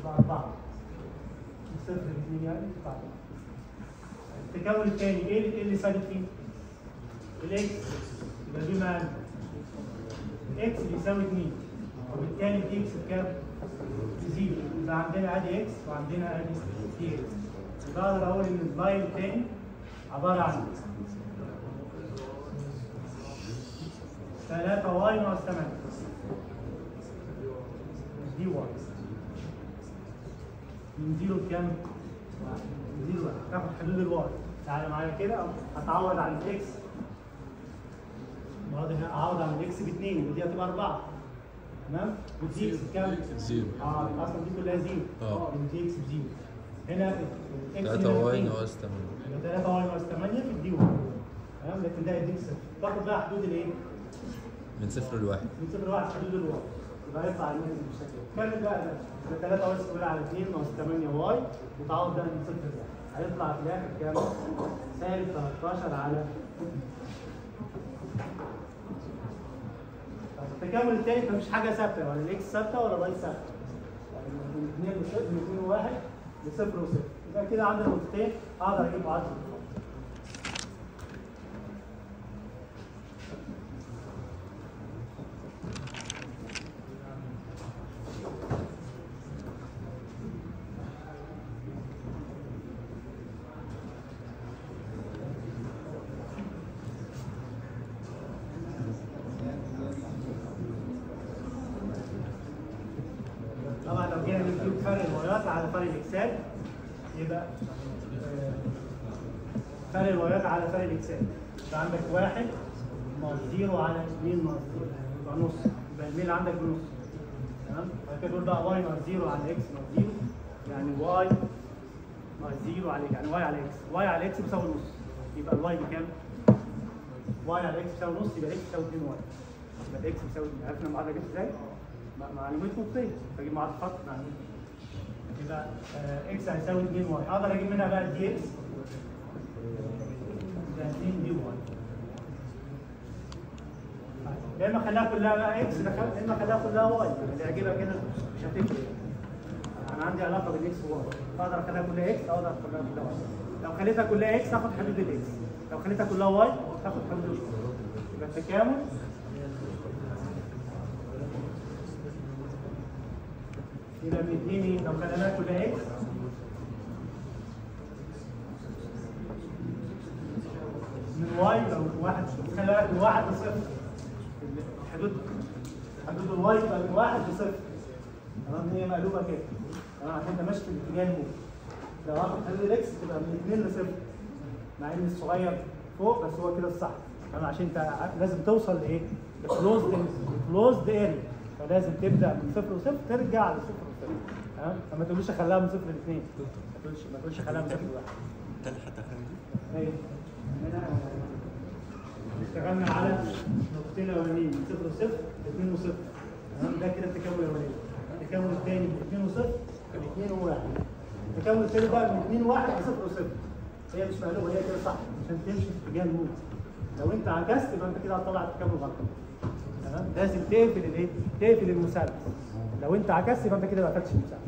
يبقى أربعة صفر باثنين يعني يبقى أربعة. التكامل الثاني إيه إيه اللي ثابت فيه؟ ال X يبقى دي معنى X بيساوي 2 وبالتالي X بكام؟ ب zero يبقى عندنا أدي X وعندنا أدي dX. يبقى أقدر أقول إن ال line الثاني عبارة عن 3 Y ناقص 8 dY. من zero لكام؟ من zero تاخد حدود ال Y. تعالى معايا كده. هتعوض عن الإكس. واضح إن اعوض عن الإكس باثنين يبقى دي هتبقى أربعة. تمام؟ و dX بكام؟ zero آه أصلا دي كلها zero. آه. dX ب zero. هنا ال X 3 هنا Y. ناقص 8 يبقى 3 Y ناقص 8 في ال dY. تمام؟ لكن ده يديك صفر. تاخد بقى حدود الإيه؟ من صفر لواحد. من صفر لواحد حدود ال Y يبقى يطلع بالشكل ده. كمل بقى ده يبقى 3 Y square على 2 ناقص 8 Y وتعوض ده من صفر لواحد. هيطلع في الآخر كام؟ سالب 13 على طب التكامل الثاني مفيش حاجة ثابتة ولا ال X ثابتة ولا ال Y ثابتة؟ يعني من 2 لصفر من 2 وواحد لصفر وصفر. يبقى كده عندي نقطتين أقدر أجيب معادله الخط طبعا لو جينا نجيب فرق الوايات على فرق الاكسات يبقى آه، فرق الوايات على فرق الاكسات يبقى عندك واحد ناقص zero على اثنين ناقص zero. يبقى نص. يبقى الميل عندك بنص. تمام؟ بعد كده بقى Y ناقص zero على X ناقص zero. يعني Y ناقص zero على يعني Y على X. Y على X بيساوي نص. يبقى ال Y بكام؟ Y على X بيساوي نص. يبقى X بيساوي 2 Y. يبقى ال X بيساوي عرفنا المعادلة جت إزاي؟ مع- معلومات نقطتين بجيب معادلة خط. معلومات يبقى آه، X هيساوي 2 Y. أقدر أجيب منها بقى dX؟ 2 dY يا اما خليها كلها بقى X يا اما خليها كلها Y اللي يعجبها كده مش هتفرق أنا عندي علاقة بالاكس وواي أقدر أخليها كلها إكس أقدر أخليها كلها واي لو خليتها كلها إكس هاخد حدود الاكس لو خليتها كلها Y هاخد حدود ال X يبقى التكامل يبقى إيه؟ لو خليناها كلها X من Y لو واحد خلي بالك من واحد لصفر حدود حدود ال Y تبقى من واحد لصفر تمام؟ هي مقلوبة كده. تمام؟ عشان انت ماشي في الاتجاه الموجب لو هاخد حدود ال X تبقى من 2 لصفر. مع إن الصغير فوق بس هو كده الصح. تمام؟ عشان انت لازم توصل لإيه؟ ل closed closed area فلازم تبدأ من صفر وصفر ترجع لصفر. وصفر تمام؟ فما تقوليش أخليها من صفر لاثنين ما تقولش ما تقولش أخليها من صفر لواحد. اللي حتى أيوه اشتغلنا على نقطتين الاولانيين من صفر وصفر اثنين وصفر. تمام؟ ده كده التكامل الأولاني. التكامل الثاني من اثنين وصفر لاثنين وواحد. التكامل الثالث بقى من اثنين وواحد لصفر وصفر. هي مش مقلوبة هي كده صح عشان تمشي في اتجاه الموت. لو انت عكست يبقى انت كده هتطلع التكامل غلط. تمام؟ لازم تقفل الايه؟ تقفل المثلث لو انت عكست يبقى انت كده ما قفلتش المثلث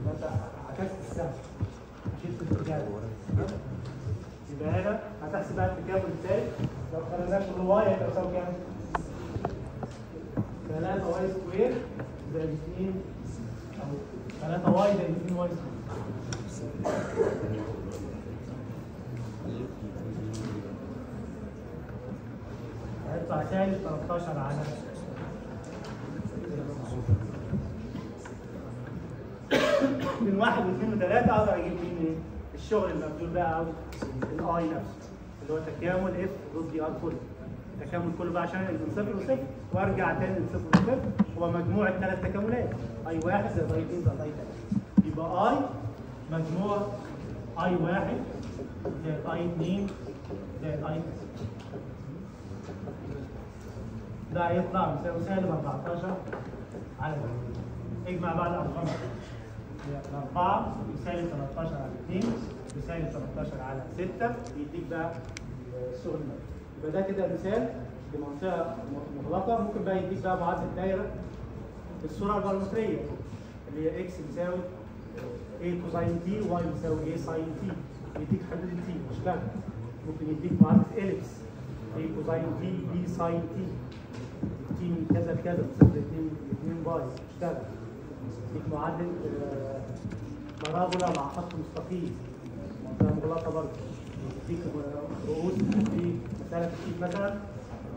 يبقى انت عكست السهم. في الاتجاه هنا هتحسب بقى التكامل الثالث لو خليناه كل واي هيبقى يساوي كام؟ 3 y square زائد 2 أو 3 y زائد 2 y square. هيطلع سالب 13 على من واحد واثنين وثلاثة أقدر أجيب مين؟ الشغل المبذول بقى أو ال I نفسه. اللي هو تكامل F ضد dr كله. التكامل كله بقى عشان من صفر لصفر. وأرجع تاني لصفر لصفر. هو مجموع الثلاث تكاملات. I واحد زائد I اثنين زائد I ثلاثة يبقى I مجموع I واحد زائد I اثنين زائد I ده هيطلع مساوي سالب 14 على اجمع بعد الأرقام. 4 يساوي 13 على 2 يساوي 13 على 6 بيديك بقى الشغل ده يبقى ده كده مثال لمنطقة مغلقة. ممكن بقى يديك بقى معادله الدايرة. الصورة البارامتريه اللي هي x بيساوي a cosine t y بيساوي a sine t يديك حدود t مش كده ممكن يديك معادله ellipse a cosine t b sine t t من كذا لكذا بتساوي 2 2 pi. مش كده معادل آه، بارابولا مع خط مستقيم. منطقه مغلقة برضه. يديك رؤوس في مسألة الشيك مثلا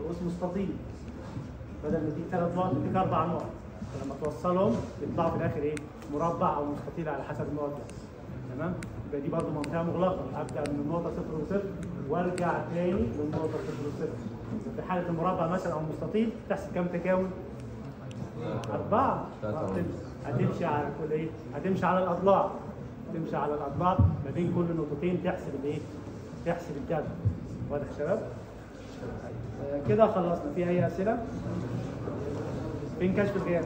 رؤوس مستطيل بدل ما يديك ثلاث نقط يديك أربع نقط. فلما توصلهم يطلعوا في الآخر إيه؟ مربع أو مستطيل على حسب النقط تمام؟ يبقى دي برضه منطقة مغلقة. أبدأ من النقطه صفر وصفر وأرجع تاني للنقطه صفر وصفر. في حالة المربع مثلا أو المستطيل تحسب كام تكامل؟ أربعة. ثلاثة. هتمشي- على كل إيه؟ هتمشي على الأضلاع تمشي على الأضلاع ما بين كل نقطتين تحسب الإيه؟ تحسب الجدول واضح يا شباب؟ آه، كده خلصنا في أي أسئلة؟ فين كشف الغياب؟